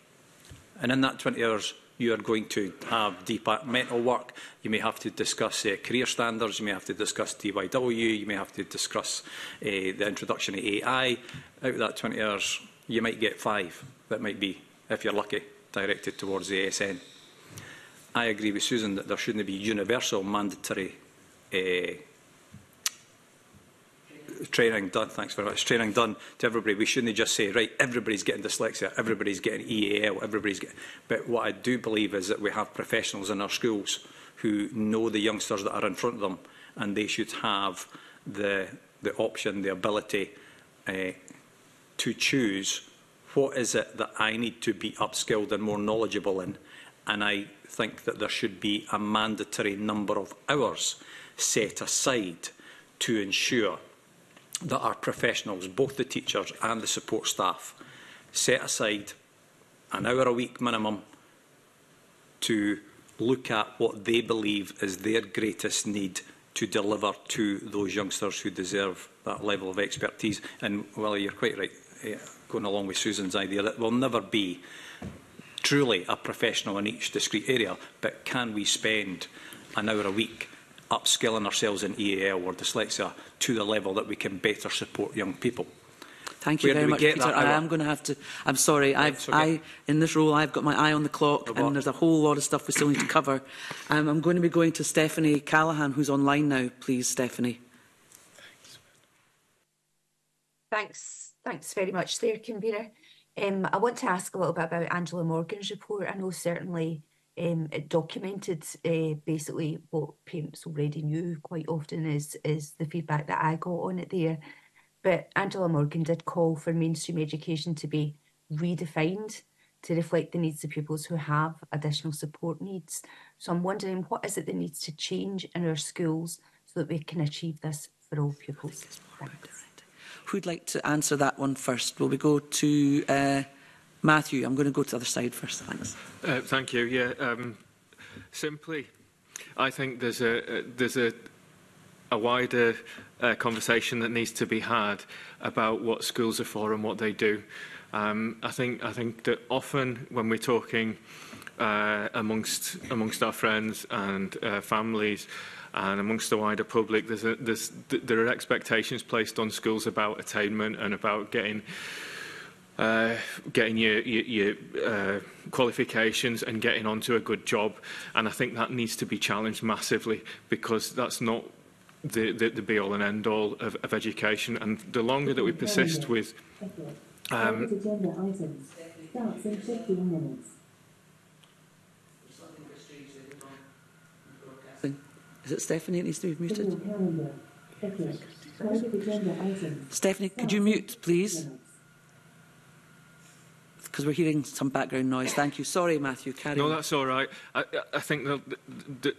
And in that 20 hours, you are going to have departmental work. You may have to discuss uh, career standards. You may have to discuss DYW. You may have to discuss uh, the introduction of AI. Out of that 20 hours, you might get five. That might be, if you're lucky directed towards the ASN. I agree with Susan that there shouldn't be universal mandatory uh, training done, thanks very much, training done to everybody. We shouldn't just say, right, everybody's getting dyslexia, everybody's getting EAL, everybody's getting... But what I do believe is that we have professionals in our schools who know the youngsters that are in front of them and they should have the, the option, the ability uh, to choose what is it that I need to be upskilled and more knowledgeable in? And I think that there should be a mandatory number of hours set aside to ensure that our professionals, both the teachers and the support staff, set aside an hour a week minimum to look at what they believe is their greatest need to deliver to those youngsters who deserve that level of expertise. And, well, you're quite right. Eh, going along with Susan's idea, that will never be truly a professional in each discrete area, but can we spend an hour a week upskilling ourselves in EAL or dyslexia to the level that we can better support young people? Thank you Where very much, Peter. I am going to have to... I'm sorry. I've, okay. I, in this role, I've got my eye on the clock, About. and there's a whole lot of stuff we still need to cover. Um, I'm going to be going to Stephanie Callahan, who's online now. Please, Stephanie. Thanks Thanks very much there, Convener. Um, I want to ask a little bit about Angela Morgan's report. I know certainly um, it documented uh, basically what parents already knew quite often is, is the feedback that I got on it there. But Angela Morgan did call for mainstream education to be redefined to reflect the needs of pupils who have additional support needs. So I'm wondering what is it that needs to change in our schools so that we can achieve this for all pupils? Thanks. Who'd like to answer that one first? Will we go to uh, Matthew? I'm going to go to the other side first. Thanks. Uh, thank you. Yeah, um, simply, I think there's a, uh, there's a, a wider uh, conversation that needs to be had about what schools are for and what they do. Um, I think I think that often when we're talking uh, amongst amongst our friends and uh, families, and amongst the wider public there's a, there's, there are expectations placed on schools about attainment and about getting uh, getting your, your, your uh, qualifications and getting onto a good job. And I think that needs to be challenged massively because that's not the, the, the be all and end all of, of education. And the longer that we persist with. Um, Is it Stephanie that needs to be muted? Stephanie, could you mute, please? because we're hearing some background noise. Thank you. Sorry, Matthew. Carry no, on. that's all right. I, I think that, that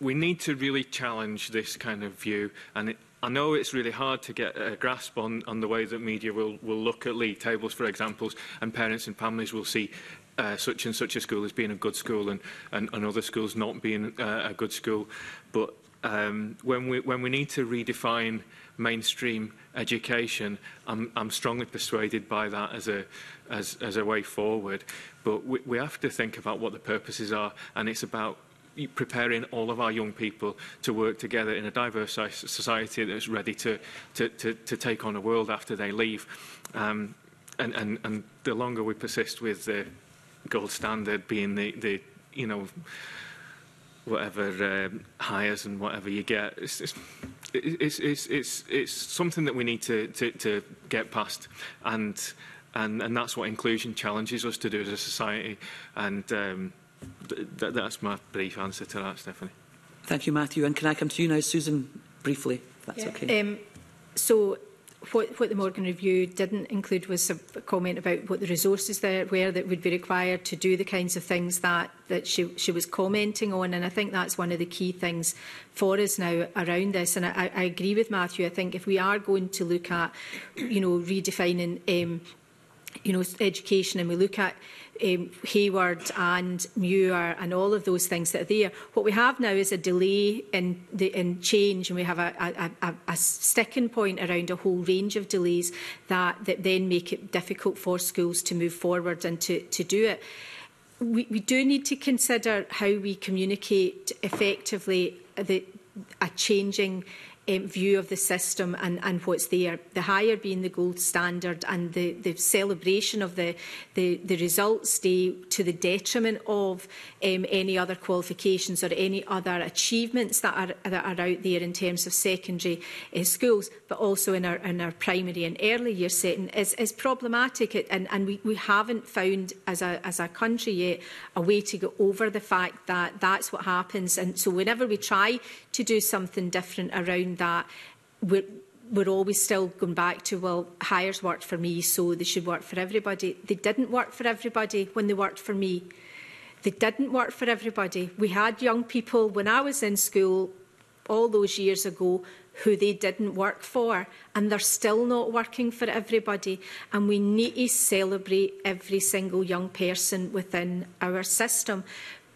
we need to really challenge this kind of view. And it, I know it's really hard to get a grasp on, on the way that media will, will look at league tables, for example, and parents and families will see uh, such and such a school as being a good school and, and, and other schools not being uh, a good school. But um, when, we, when we need to redefine mainstream education, I'm, I'm strongly persuaded by that as a, as, as a way forward. But we, we have to think about what the purposes are, and it's about preparing all of our young people to work together in a diverse society that's ready to, to, to, to take on a world after they leave. Um, and, and, and the longer we persist with the gold standard being the, the you know, whatever um, hires and whatever you get. It's, it's, it's, it's, it's, it's something that we need to, to, to get past. And, and, and that's what inclusion challenges us to do as a society. And um, th that's my brief answer to that, Stephanie. Thank you, Matthew. And can I come to you now, Susan, briefly, if that's yeah. okay? Um, so what, what the Morgan Review didn't include was a comment about what the resources there were that would be required to do the kinds of things that, that she, she was commenting on. And I think that's one of the key things for us now around this. And I, I agree with Matthew. I think if we are going to look at, you know, redefining um, you know, education and we look at um, Hayward and Muir and all of those things that are there. What we have now is a delay in, the, in change and we have a, a, a, a sticking point around a whole range of delays that, that then make it difficult for schools to move forward and to, to do it. We, we do need to consider how we communicate effectively the, a changing um, view of the system and, and what's there. The higher being the gold standard and the, the celebration of the, the, the results day to the detriment of um, any other qualifications or any other achievements that are, that are out there in terms of secondary uh, schools, but also in our, in our primary and early year setting is, is problematic. And, and we, we haven't found as a, as a country yet a way to get over the fact that that's what happens. And so whenever we try to do something different around that, we're, we're always still going back to, well, hires worked for me, so they should work for everybody. They didn't work for everybody when they worked for me. They didn't work for everybody. We had young people when I was in school all those years ago who they didn't work for and they're still not working for everybody and we need to celebrate every single young person within our system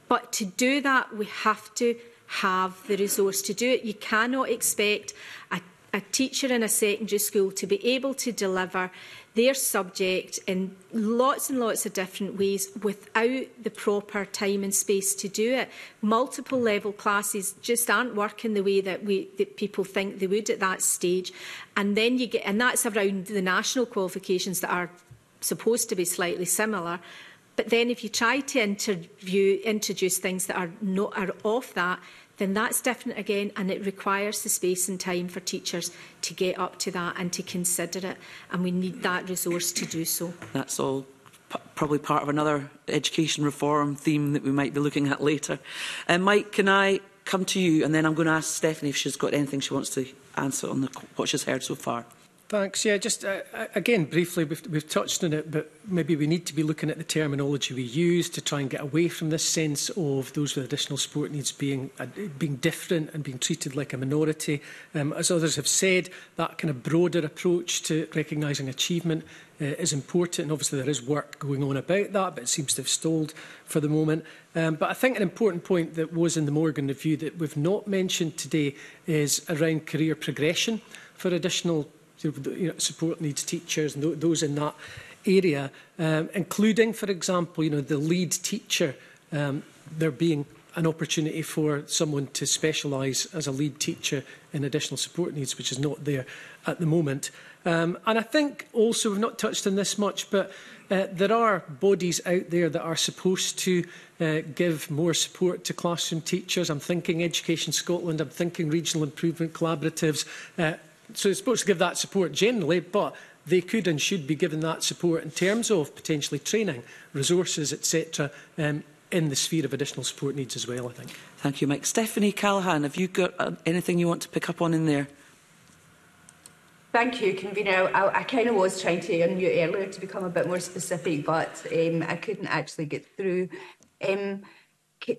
but to do that we have to have the resource to do it. You cannot expect a, a teacher in a secondary school to be able to deliver their subject in lots and lots of different ways without the proper time and space to do it. Multiple level classes just aren't working the way that we that people think they would at that stage. And then you get and that's around the national qualifications that are supposed to be slightly similar. But then if you try to interview, introduce things that are, not, are off that, then that's different again and it requires the space and time for teachers to get up to that and to consider it and we need that resource to do so. That's all probably part of another education reform theme that we might be looking at later. Um, Mike, can I come to you and then I'm going to ask Stephanie if she's got anything she wants to answer on the, what she's heard so far. Thanks. Yeah, just uh, uh, again, briefly, we've, we've touched on it, but maybe we need to be looking at the terminology we use to try and get away from this sense of those with additional support needs being uh, being different and being treated like a minority. Um, as others have said, that kind of broader approach to recognising achievement uh, is important. And obviously, there is work going on about that, but it seems to have stalled for the moment. Um, but I think an important point that was in the Morgan review that we've not mentioned today is around career progression for additional you know, support needs teachers and those in that area, um, including, for example, you know, the lead teacher, um, there being an opportunity for someone to specialise as a lead teacher in additional support needs, which is not there at the moment. Um, and I think also, we've not touched on this much, but uh, there are bodies out there that are supposed to uh, give more support to classroom teachers. I'm thinking Education Scotland, I'm thinking Regional Improvement Collaboratives, uh, So they're supposed to give that support generally, but they could and should be given that support in terms of potentially training, resources, etc., um, in the sphere of additional support needs as well, I think. Thank you, Mike. Stephanie Callahan, have you got uh, anything you want to pick up on in there? Thank you, Convener. I, I kind of was trying to unmute earlier to become a bit more specific, but um, I couldn't actually get through. Um,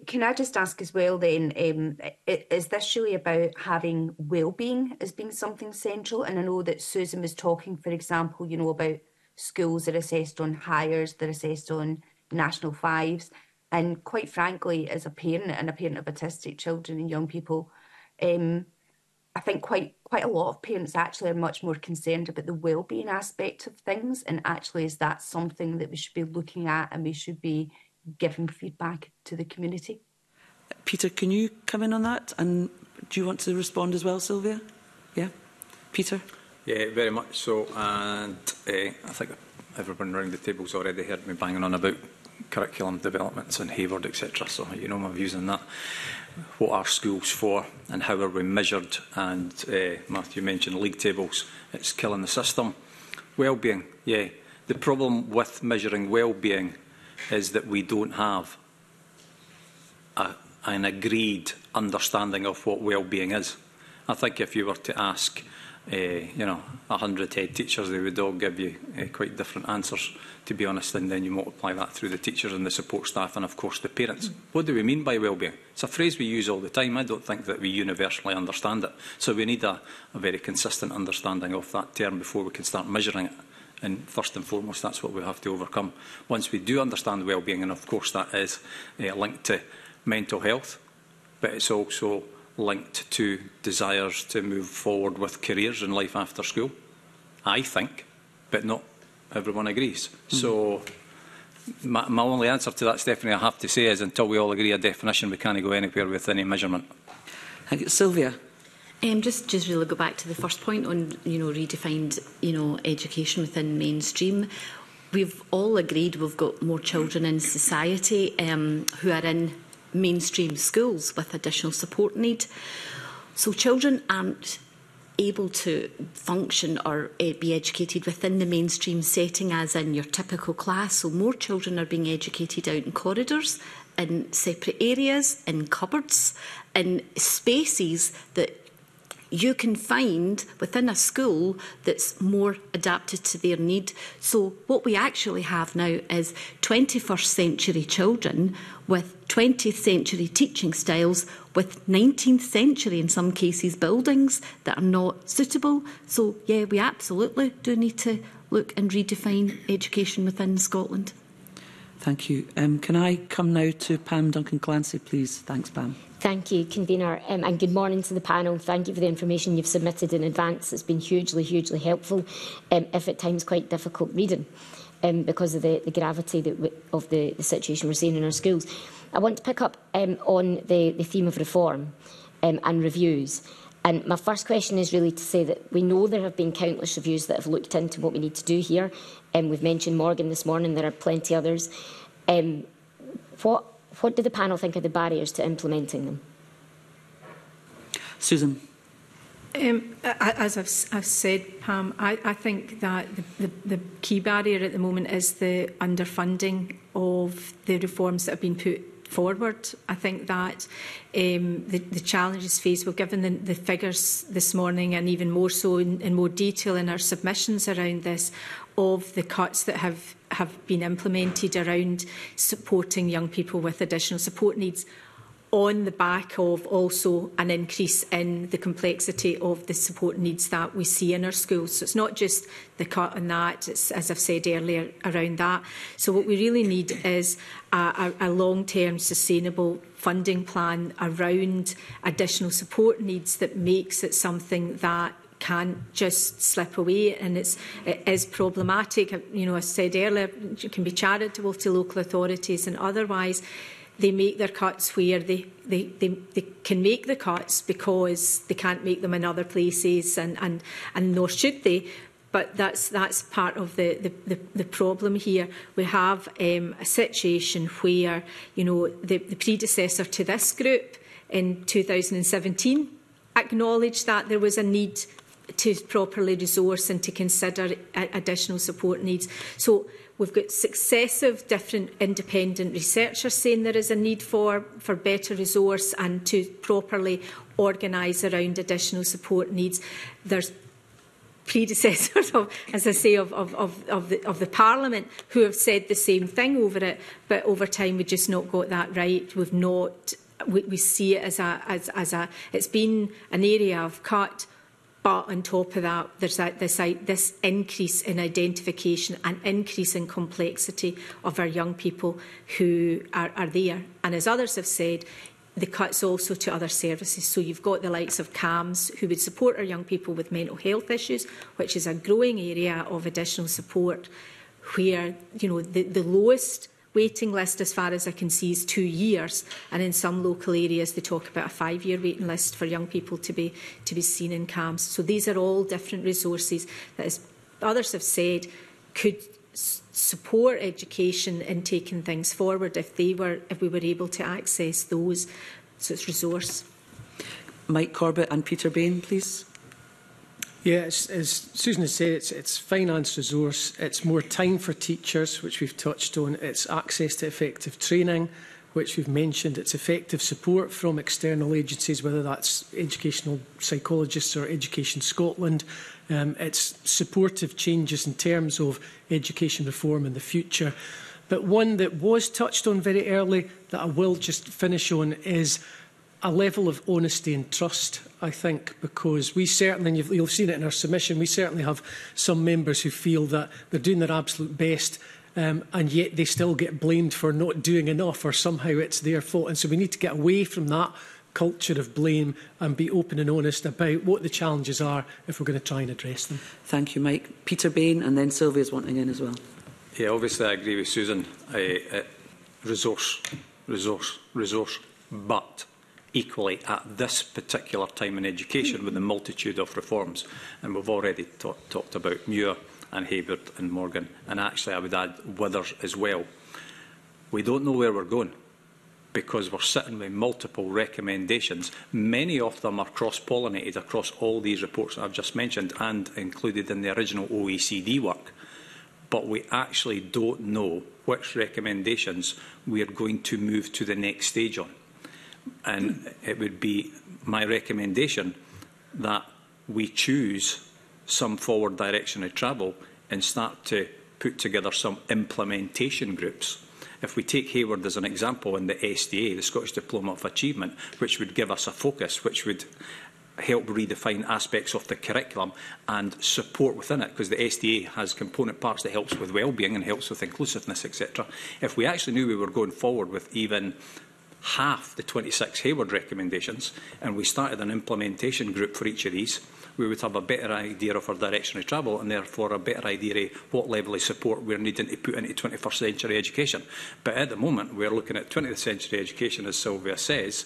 can I just ask as well then, um, is this really about having well-being as being something central? And I know that Susan was talking, for example, you know, about schools that are assessed on hires, that are assessed on national fives. And quite frankly, as a parent and a parent of autistic children and young people, um, I think quite quite a lot of parents actually are much more concerned about the well-being aspect of things and actually is that something that we should be looking at and we should be giving feedback to the community. Peter, can you come in on that? And do you want to respond as well, Sylvia? Yeah. Peter? Yeah, very much so. And uh, I think everyone around the table's already heard me banging on about curriculum developments in Hayward, etc. So you know my views on that. What are schools for and how are we measured? And uh, Matthew mentioned league tables. It's killing the system. Wellbeing, yeah. The problem with measuring wellbeing is that we don't have a, an agreed understanding of what well-being is. I think if you were to ask, uh, you know, 100 head teachers, they would all give you uh, quite different answers, to be honest, and then you multiply that through the teachers and the support staff and, of course, the parents. What do we mean by well-being? It's a phrase we use all the time. I don't think that we universally understand it. So we need a, a very consistent understanding of that term before we can start measuring it. And first and foremost, that's what we have to overcome. Once we do understand well-being, and of course that is uh, linked to mental health, but it's also linked to desires to move forward with careers in life after school. I think, but not everyone agrees. Mm. So my, my only answer to that, Stephanie, I have to say is until we all agree a definition, we can't go anywhere with any measurement. Thank you. Sylvia. Um, just, just really go back to the first point on, you know, redefined, you know, education within mainstream. We've all agreed we've got more children in society um, who are in mainstream schools with additional support need. So children aren't able to function or uh, be educated within the mainstream setting as in your typical class. So more children are being educated out in corridors, in separate areas, in cupboards, in spaces that you can find within a school that's more adapted to their need. So, what we actually have now is 21st century children with 20th century teaching styles, with 19th century, in some cases, buildings that are not suitable. So, yeah, we absolutely do need to look and redefine education within Scotland. Thank you. Um, can I come now to Pam Duncan Clancy, please? Thanks, Pam. Thank you, Convener, um, and good morning to the panel. Thank you for the information you've submitted in advance. It's been hugely, hugely helpful, um, if at times quite difficult reading, um, because of the, the gravity that of the, the situation we're seeing in our schools. I want to pick up um, on the, the theme of reform um, and reviews. And my first question is really to say that we know there have been countless reviews that have looked into what we need to do here. Um, we've mentioned Morgan this morning, there are plenty others. Um, what What do the panel think are the barriers to implementing them? Susan. Um, as I've, I've, said, Pam, I, I think that the, the, the, key barrier at the moment is the underfunding of the reforms that have been put forward. I think that um, the, the, challenges faced, we've given the, the, figures this morning and even more so in, in more detail in our submissions around this, of the cuts that have have been implemented around supporting young people with additional support needs on the back of also an increase in the complexity of the support needs that we see in our schools. So it's not just the cut on that, it's, as I've said earlier, around that. So what we really need is a, a, a long-term sustainable funding plan around additional support needs that makes it something that can just slip away and it's, it is problematic. Uh, you know, I said earlier, you can be charitable to local authorities and otherwise they make their cuts where they, they, they, they can make the cuts because they can't make them in other places and, and, and nor should they. But that's, that's part of the, the, the, the problem here. We have um, a situation where, you know, the, the predecessor to this group in 2017 acknowledged that there was a need to properly resource and to consider additional support needs. So We've got successive different independent researchers saying there is a need for, for better resource and to properly organise around additional support needs. There's predecessors of, as I say, of, of, of, of, the, of the Parliament who have said the same thing over it, but over time we've just not got that right. We've not, we, we see it as a, as, as a, it's been an area of cut But on top of that, there's a, this, this increase in identification and increase in complexity of our young people who are, are there. And as others have said, the cuts also to other services. So you've got the likes of CAMS, who would support our young people with mental health issues, which is a growing area of additional support, where you know the, the lowest waiting list as far as I can see is two years and in some local areas they talk about a five year waiting list for young people to be to be seen in camps so these are all different resources that as others have said could support education in taking things forward if they were if we were able to access those so it's resource Mike Corbett and Peter Bain please Yeah, it's, as Susan has said, it's, it's finance resource, it's more time for teachers, which we've touched on, it's access to effective training, which we've mentioned, it's effective support from external agencies, whether that's educational psychologists or Education Scotland, um, it's supportive changes in terms of education reform in the future. But one that was touched on very early that I will just finish on is a level of honesty and trust, I think, because we certainly, and you've, you've seen it in our submission, we certainly have some members who feel that they're doing their absolute best um, and yet they still get blamed for not doing enough or somehow it's their fault. And so we need to get away from that culture of blame and be open and honest about what the challenges are if we're going to try and address them. Thank you, Mike. Peter Bain and then Sylvia's wanting in as well. Yeah, obviously I agree with Susan. I, uh, resource, resource, resource. But equally at this particular time in education with a multitude of reforms. And we've already talked about Muir and Hayward and Morgan, and actually I would add Withers as well. We don't know where we're going because we're sitting with multiple recommendations. Many of them are cross-pollinated across all these reports I've just mentioned and included in the original OECD work. But we actually don't know which recommendations we are going to move to the next stage on. And it would be my recommendation that we choose some forward direction of travel and start to put together some implementation groups. If we take Hayward as an example in the SDA, the Scottish Diploma of Achievement, which would give us a focus, which would help redefine aspects of the curriculum and support within it, because the SDA has component parts that helps with wellbeing and helps with inclusiveness, etc. If we actually knew we were going forward with even half the 26 Hayward recommendations and we started an implementation group for each of these, we would have a better idea of our direction of travel and therefore a better idea of what level of support we're needing to put into 21st century education. But at the moment, we're looking at 20th century education, as Sylvia says,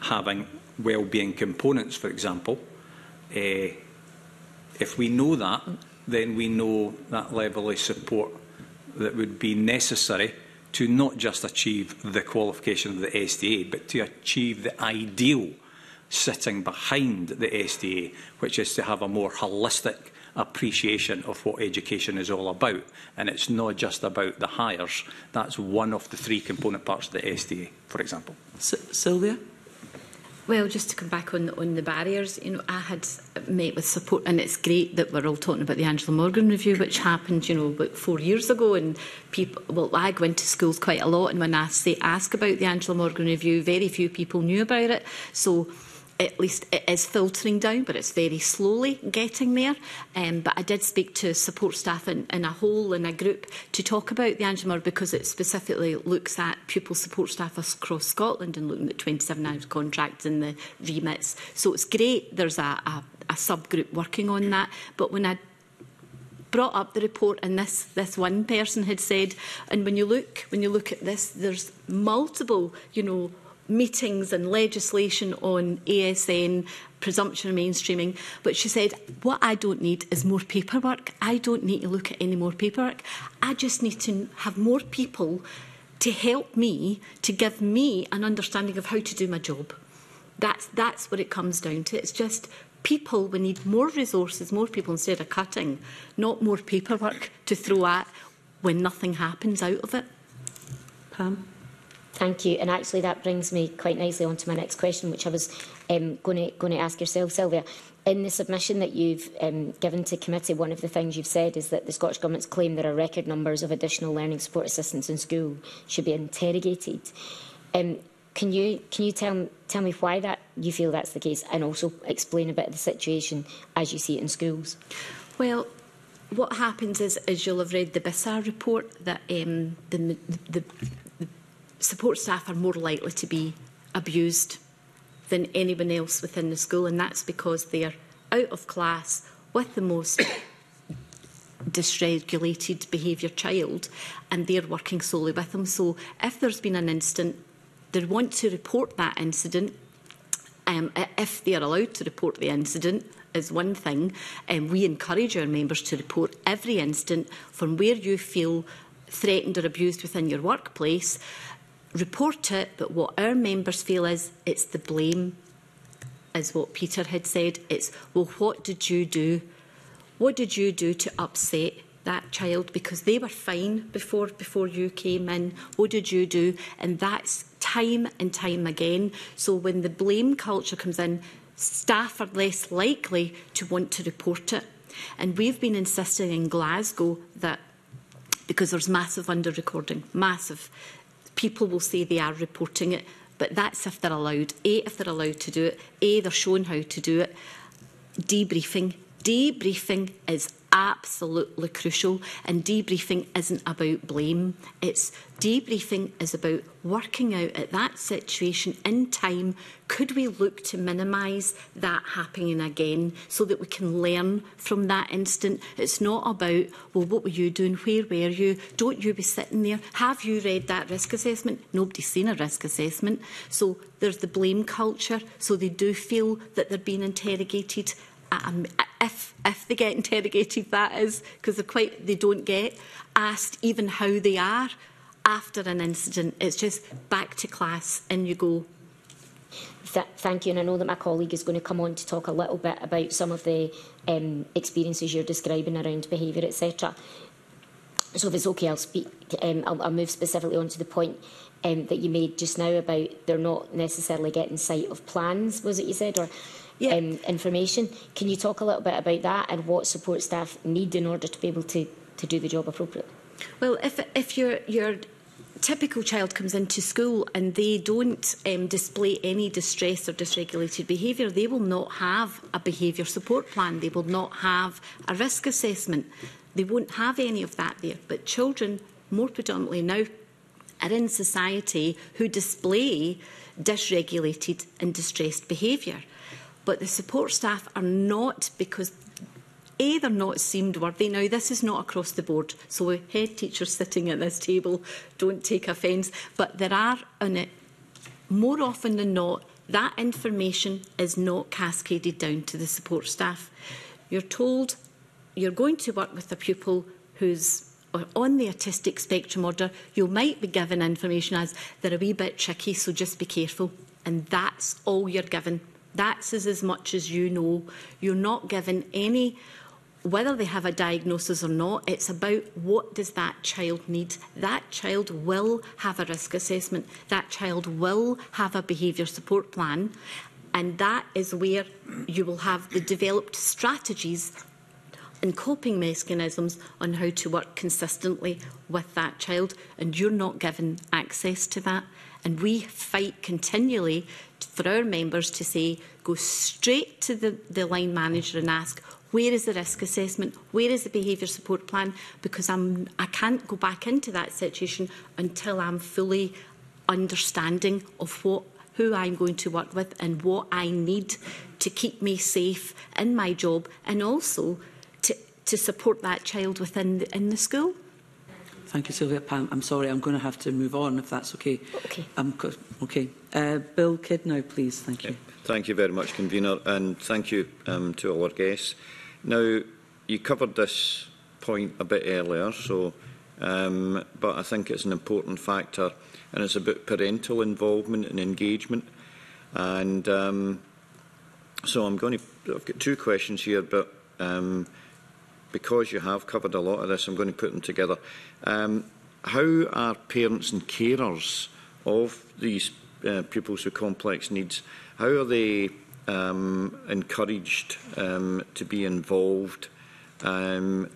having wellbeing components, for example, uh, if we know that, then we know that level of support that would be necessary to not just achieve the qualification of the SDA, but to achieve the ideal sitting behind the SDA, which is to have a more holistic appreciation of what education is all about. And it's not just about the hires. That's one of the three component parts of the SDA, for example. S Sylvia? Well, just to come back on on the barriers, you know, I had met with support, and it's great that we're all talking about the Angela Morgan review, which happened, you know, about four years ago. And people, well, I go into schools quite a lot, and when I say ask about the Angela Morgan review, very few people knew about it. So at least it is filtering down, but it's very slowly getting there. Um, but I did speak to support staff in, in a whole, in a group, to talk about the Angemore because it specifically looks at pupil support staff across Scotland and looking at 27 hours contracts and the remits. So it's great there's a, a, a subgroup working on that. But when I brought up the report and this this one person had said and when you look when you look at this there's multiple you know meetings and legislation on ASN presumption of mainstreaming, but she said, what I don't need is more paperwork. I don't need to look at any more paperwork. I just need to have more people to help me, to give me an understanding of how to do my job. That's, that's what it comes down to. It's just people, we need more resources, more people instead of cutting, not more paperwork to throw at when nothing happens out of it. Pam? Thank you. And actually, that brings me quite nicely on to my next question, which I was um, going to ask yourself, Sylvia. In the submission that you've um, given to committee, one of the things you've said is that the Scottish Government's claim there are record numbers of additional learning support assistants in school should be interrogated. Um, can you can you tell tell me why that you feel that's the case, and also explain a bit of the situation as you see it in schools? Well, what happens is, as you'll have read the BISAR report, that um, the, the support staff are more likely to be abused than anyone else within the school, and that's because they're out of class with the most dysregulated behaviour child and they're working solely with them. So if there's been an incident, they want to report that incident. Um, if they are allowed to report the incident is one thing, and um, we encourage our members to report every incident from where you feel threatened or abused within your workplace report it, but what our members feel is it's the blame, is what Peter had said. It's, well, what did you do? What did you do to upset that child? Because they were fine before, before you came in. What did you do? And that's time and time again. So when the blame culture comes in, staff are less likely to want to report it. And we've been insisting in Glasgow that because there's massive under recording, massive people will say they are reporting it, but that's if they're allowed. A, if they're allowed to do it. A, they're shown how to do it. Debriefing. Debriefing is absolutely crucial. And debriefing isn't about blame, it's debriefing is about working out at that situation in time could we look to minimize that happening again so that we can learn from that instant It's not about, well, what were you doing? Where were you? Don't you be sitting there? Have you read that risk assessment? Nobody's seen a risk assessment. So there's the blame culture, so they do feel that they're being interrogated um, if if they get interrogated, that is because they're quite they don't get asked even how they are after an incident. It's just back to class and you go. Th thank you, and I know that my colleague is going to come on to talk a little bit about some of the um, experiences you're describing around behaviour, etc. So if it's okay, I'll speak. Um, I'll, I'll move specifically on to the point um, that you made just now about they're not necessarily getting sight of plans. Was it you said or? yeah. um, information. Can you talk a little bit about that and what support staff need in order to be able to, to do the job appropriately? Well, if, if you're, you're typical child comes into school and they don't um, display any distress or dysregulated behaviour, they will not have a behaviour support plan. They will not have a risk assessment. They won't have any of that there. But children, more predominantly now, are in society who display dysregulated and distressed behaviour but the support staff are not because a, they're not seemed worthy. Now, this is not across the board, so head teachers sitting at this table don't take offence, but there are, and it, more often than not, that information is not cascaded down to the support staff. You're told you're going to work with a pupil who's on the autistic spectrum order, you might be given information as they're a wee bit tricky, so just be careful. And that's all you're given. That's as, as much as you know. You're not given any whether they have a diagnosis or not, it's about what does that child need. That child will have a risk assessment. That child will have a behaviour support plan. And that is where you will have the developed strategies and coping mechanisms on how to work consistently with that child. And you're not given access to that. And we fight continually for our members to say, go straight to the, the line manager and ask, where is the risk assessment? Where is the behaviour support plan? Because I'm, I can't go back into that situation until I'm fully understanding of what who I'm going to work with and what I need to keep me safe in my job and also to, to support that child within the, in the school. Thank you, Sylvia. I'm sorry, I'm going to have to move on if that's okay. Okay. Um, okay. Uh, Bill Kidnow, please. Thank you. Thank you very much, Convener, and thank you um, to all our guests. Now, you covered this point a bit earlier, so, um, but I think it's an important factor, and it's about parental involvement and engagement. And um, so I'm going to, I've got two questions here, but um, because you have covered a lot of this, I'm going to put them together. Um, how are parents and carers of these Uh, pupils with complex needs, how are they um, encouraged um, to be involved um,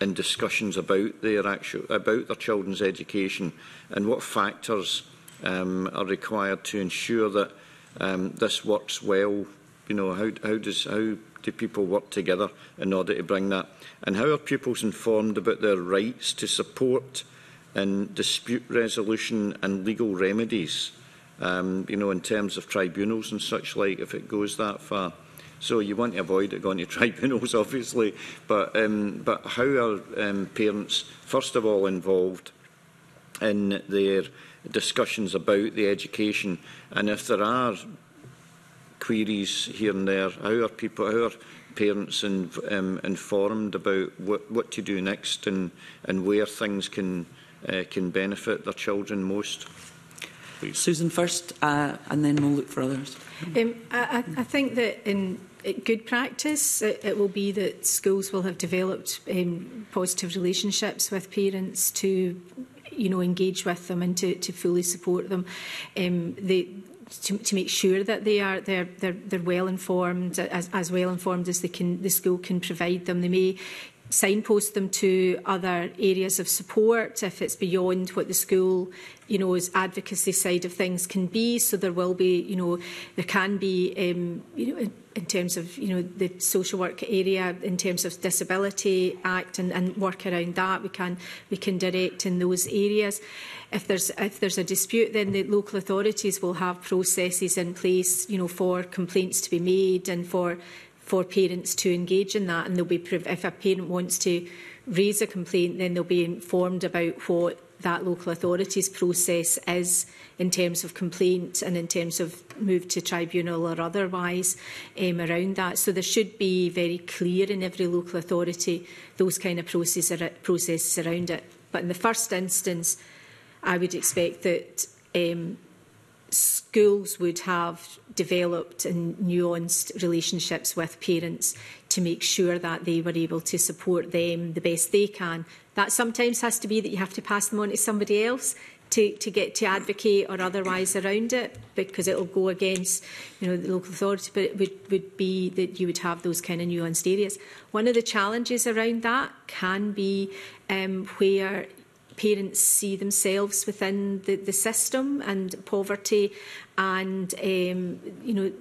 in discussions about their actual about their children's education, and what factors um, are required to ensure that um, this works well? You know, how how does how do people work together in order to bring that? And how are pupils informed about their rights to support and dispute resolution and legal remedies? um, you know, in terms of tribunals and such like, if it goes that far. So you want to avoid it going to tribunals, obviously. But, um, but how are um, parents, first of all, involved in their discussions about the education? And if there are queries here and there, how are people, how are parents in, um, informed about what, what to do next and, and where things can, uh, can benefit their children most? please. Susan first, uh, and then we'll look for others. Um, I, I think that in good practice, it, it will be that schools will have developed um, positive relationships with parents to, you know, engage with them and to, to fully support them. Um, they, to, to make sure that they are they're they're, they're well informed as, as well informed as they can the school can provide them they may signpost them to other areas of support if it's beyond what the school you know is advocacy side of things can be so there will be you know there can be um, you know in terms of you know the social work area in terms of disability act and, and work around that we can we can direct in those areas if there's if there's a dispute then the local authorities will have processes in place you know for complaints to be made and for for parents to engage in that and they'll be if a parent wants to raise a complaint then they'll be informed about what that local authority's process is in terms of complaint and in terms of move to tribunal or otherwise um, around that. So there should be very clear in every local authority those kind of process ar processes around it. But in the first instance, I would expect that um, schools would have developed and nuanced relationships with parents to make sure that they were able to support them the best they can. That sometimes has to be that you have to pass them on to somebody else to, to get to advocate or otherwise around it because it'll go against you know the local authority but it would, would be that you would have those kind of nuanced areas. One of the challenges around that can be um, where parents see themselves within the, the system and poverty and um, you know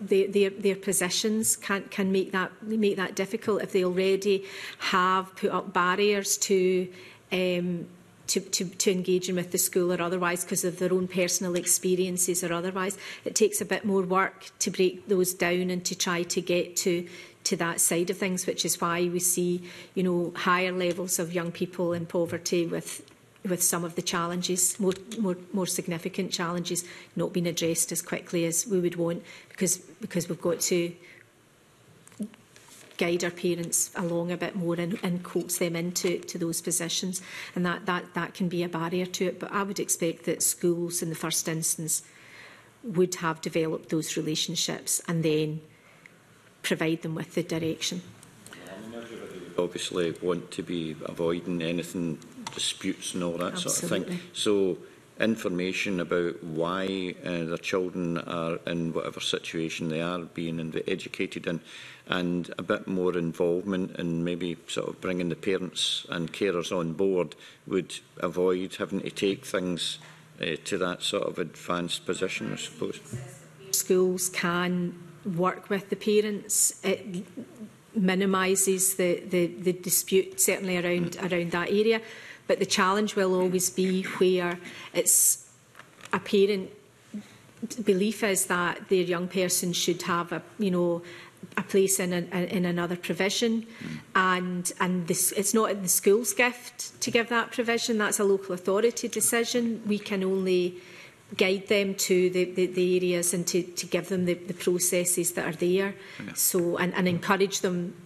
their, their, their positions can, can make that make that difficult if they already have put up barriers to um, to, to, to in with the school or otherwise because of their own personal experiences or otherwise. It takes a bit more work to break those down and to try to get to to that side of things, which is why we see, you know, higher levels of young people in poverty with with some of the challenges, more, more, more significant challenges, not being addressed as quickly as we would want, because because we've got to guide our parents along a bit more and, and coax them into to those positions, and that, that that can be a barrier to it. But I would expect that schools, in the first instance, would have developed those relationships, and then provide them with the direction. Obviously want to be avoiding anything, disputes and all that Absolutely. sort of thing. So information about why uh, the children are in whatever situation they are being educated in, and a bit more involvement and maybe sort of bringing the parents and carers on board would avoid having to take things uh, to that sort of advanced position, I suppose. Schools can work with the parents. It minimises the, the, the dispute, certainly around, around that area. But the challenge will always be where it's a parent belief is that their young person should have a you know a place in, a, in another provision mm. and and this it's not in the school's gift to give that provision that's a local authority decision we can only guide them to the, the, the areas and to, to give them the, the processes that are there. Yeah. So and, and encourage them,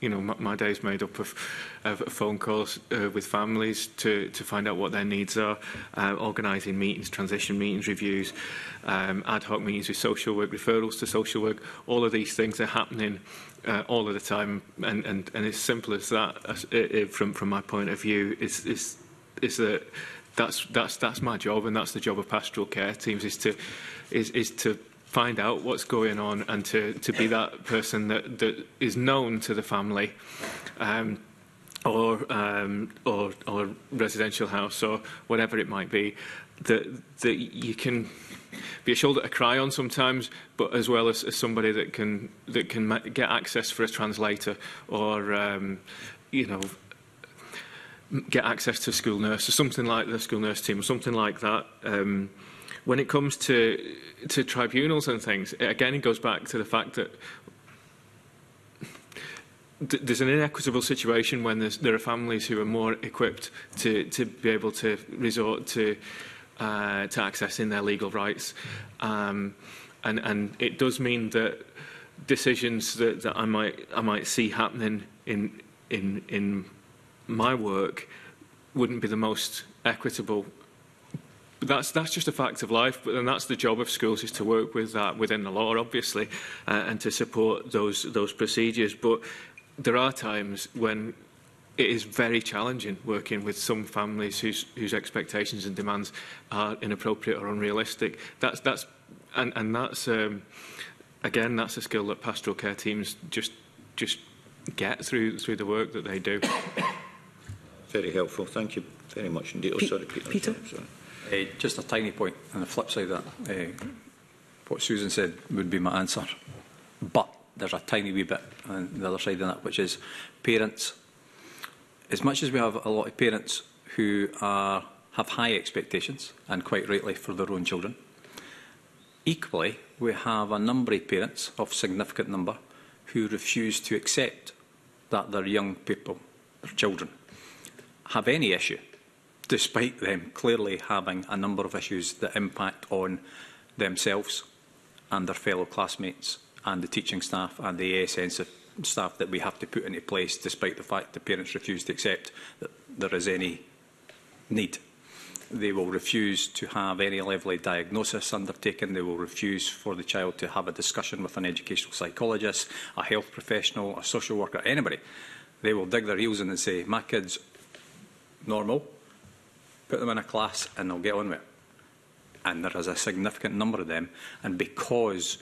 you know, my, my day is made up of, of phone calls uh, with families to, to find out what their needs are, uh, organising meetings, transition meetings, reviews, um, ad hoc meetings with social work, referrals to social work. All of these things are happening uh, all of the time, and, and, and as simple as that, as, uh, from, from my point of view, is, is, is that that's that's that's my job and that's the job of pastoral care teams is to is is to find out what's going on and to, to be that person that, that is known to the family um, or, um, or, or residential house or whatever it might be, that, that you can be a shoulder to cry on sometimes, but as well as, as somebody that can, that can get access for a translator or, um, you know, get access to a school nurse or something like the school nurse team or something like that. Um, When it comes to, to tribunals and things, it, again, it goes back to the fact that there's an inequitable situation when there's, there are families who are more equipped to, to be able to resort to, uh, to accessing their legal rights. Um, and, and it does mean that decisions that, that I, might, I might see happening in, in, in my work wouldn't be the most equitable that's, that's just a fact of life. But then that's the job of schools is to work with that within the law, obviously, uh, and to support those, those procedures. But there are times when it is very challenging working with some families whose, whose expectations and demands are inappropriate or unrealistic. That's, that's, and, and that's, um, again, that's a skill that pastoral care teams just, just get through, through the work that they do. Very helpful. Thank you very much indeed. Oh, sorry, Peter. Peter? Sorry. Uh, just a tiny point on the flip side of that. Uh, what Susan said would be my answer. But there's a tiny wee bit on the other side of that, which is parents. As much as we have a lot of parents who are, have high expectations, and quite rightly for their own children, equally we have a number of parents, of significant number, who refuse to accept that their young people, their children, have any issue despite them clearly having a number of issues that impact on themselves and their fellow classmates and the teaching staff and the ASN staff that we have to put into place despite the fact the parents refuse to accept that there is any need. They will refuse to have any level of diagnosis undertaken. They will refuse for the child to have a discussion with an educational psychologist, a health professional, a social worker, anybody. They will dig their heels in and say, my kid's normal, put them in a class and they'll get on with it. And there is a significant number of them. And because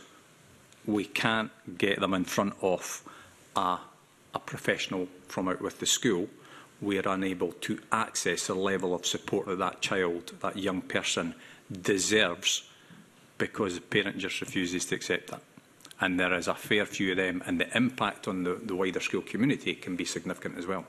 we can't get them in front of a, a professional from out with the school, we are unable to access the level of support that that child, that young person deserves because the parent just refuses to accept that. And there is a fair few of them, and the impact on the, the wider school community can be significant as well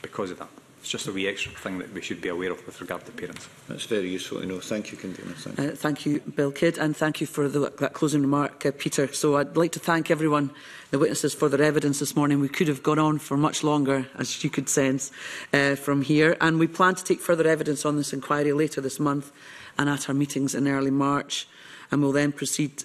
because of that. It's just a wee extra thing that we should be aware of with regard to parents. That's very useful to know. Thank you, Convener. Thank uh, thank you Bill Kidd, and thank you for the, that closing remark, uh, Peter. So I'd like to thank everyone, the witnesses, for their evidence this morning. We could have gone on for much longer, as you could sense, uh, from here. And we plan to take further evidence on this inquiry later this month and at our meetings in early March. And we'll then proceed,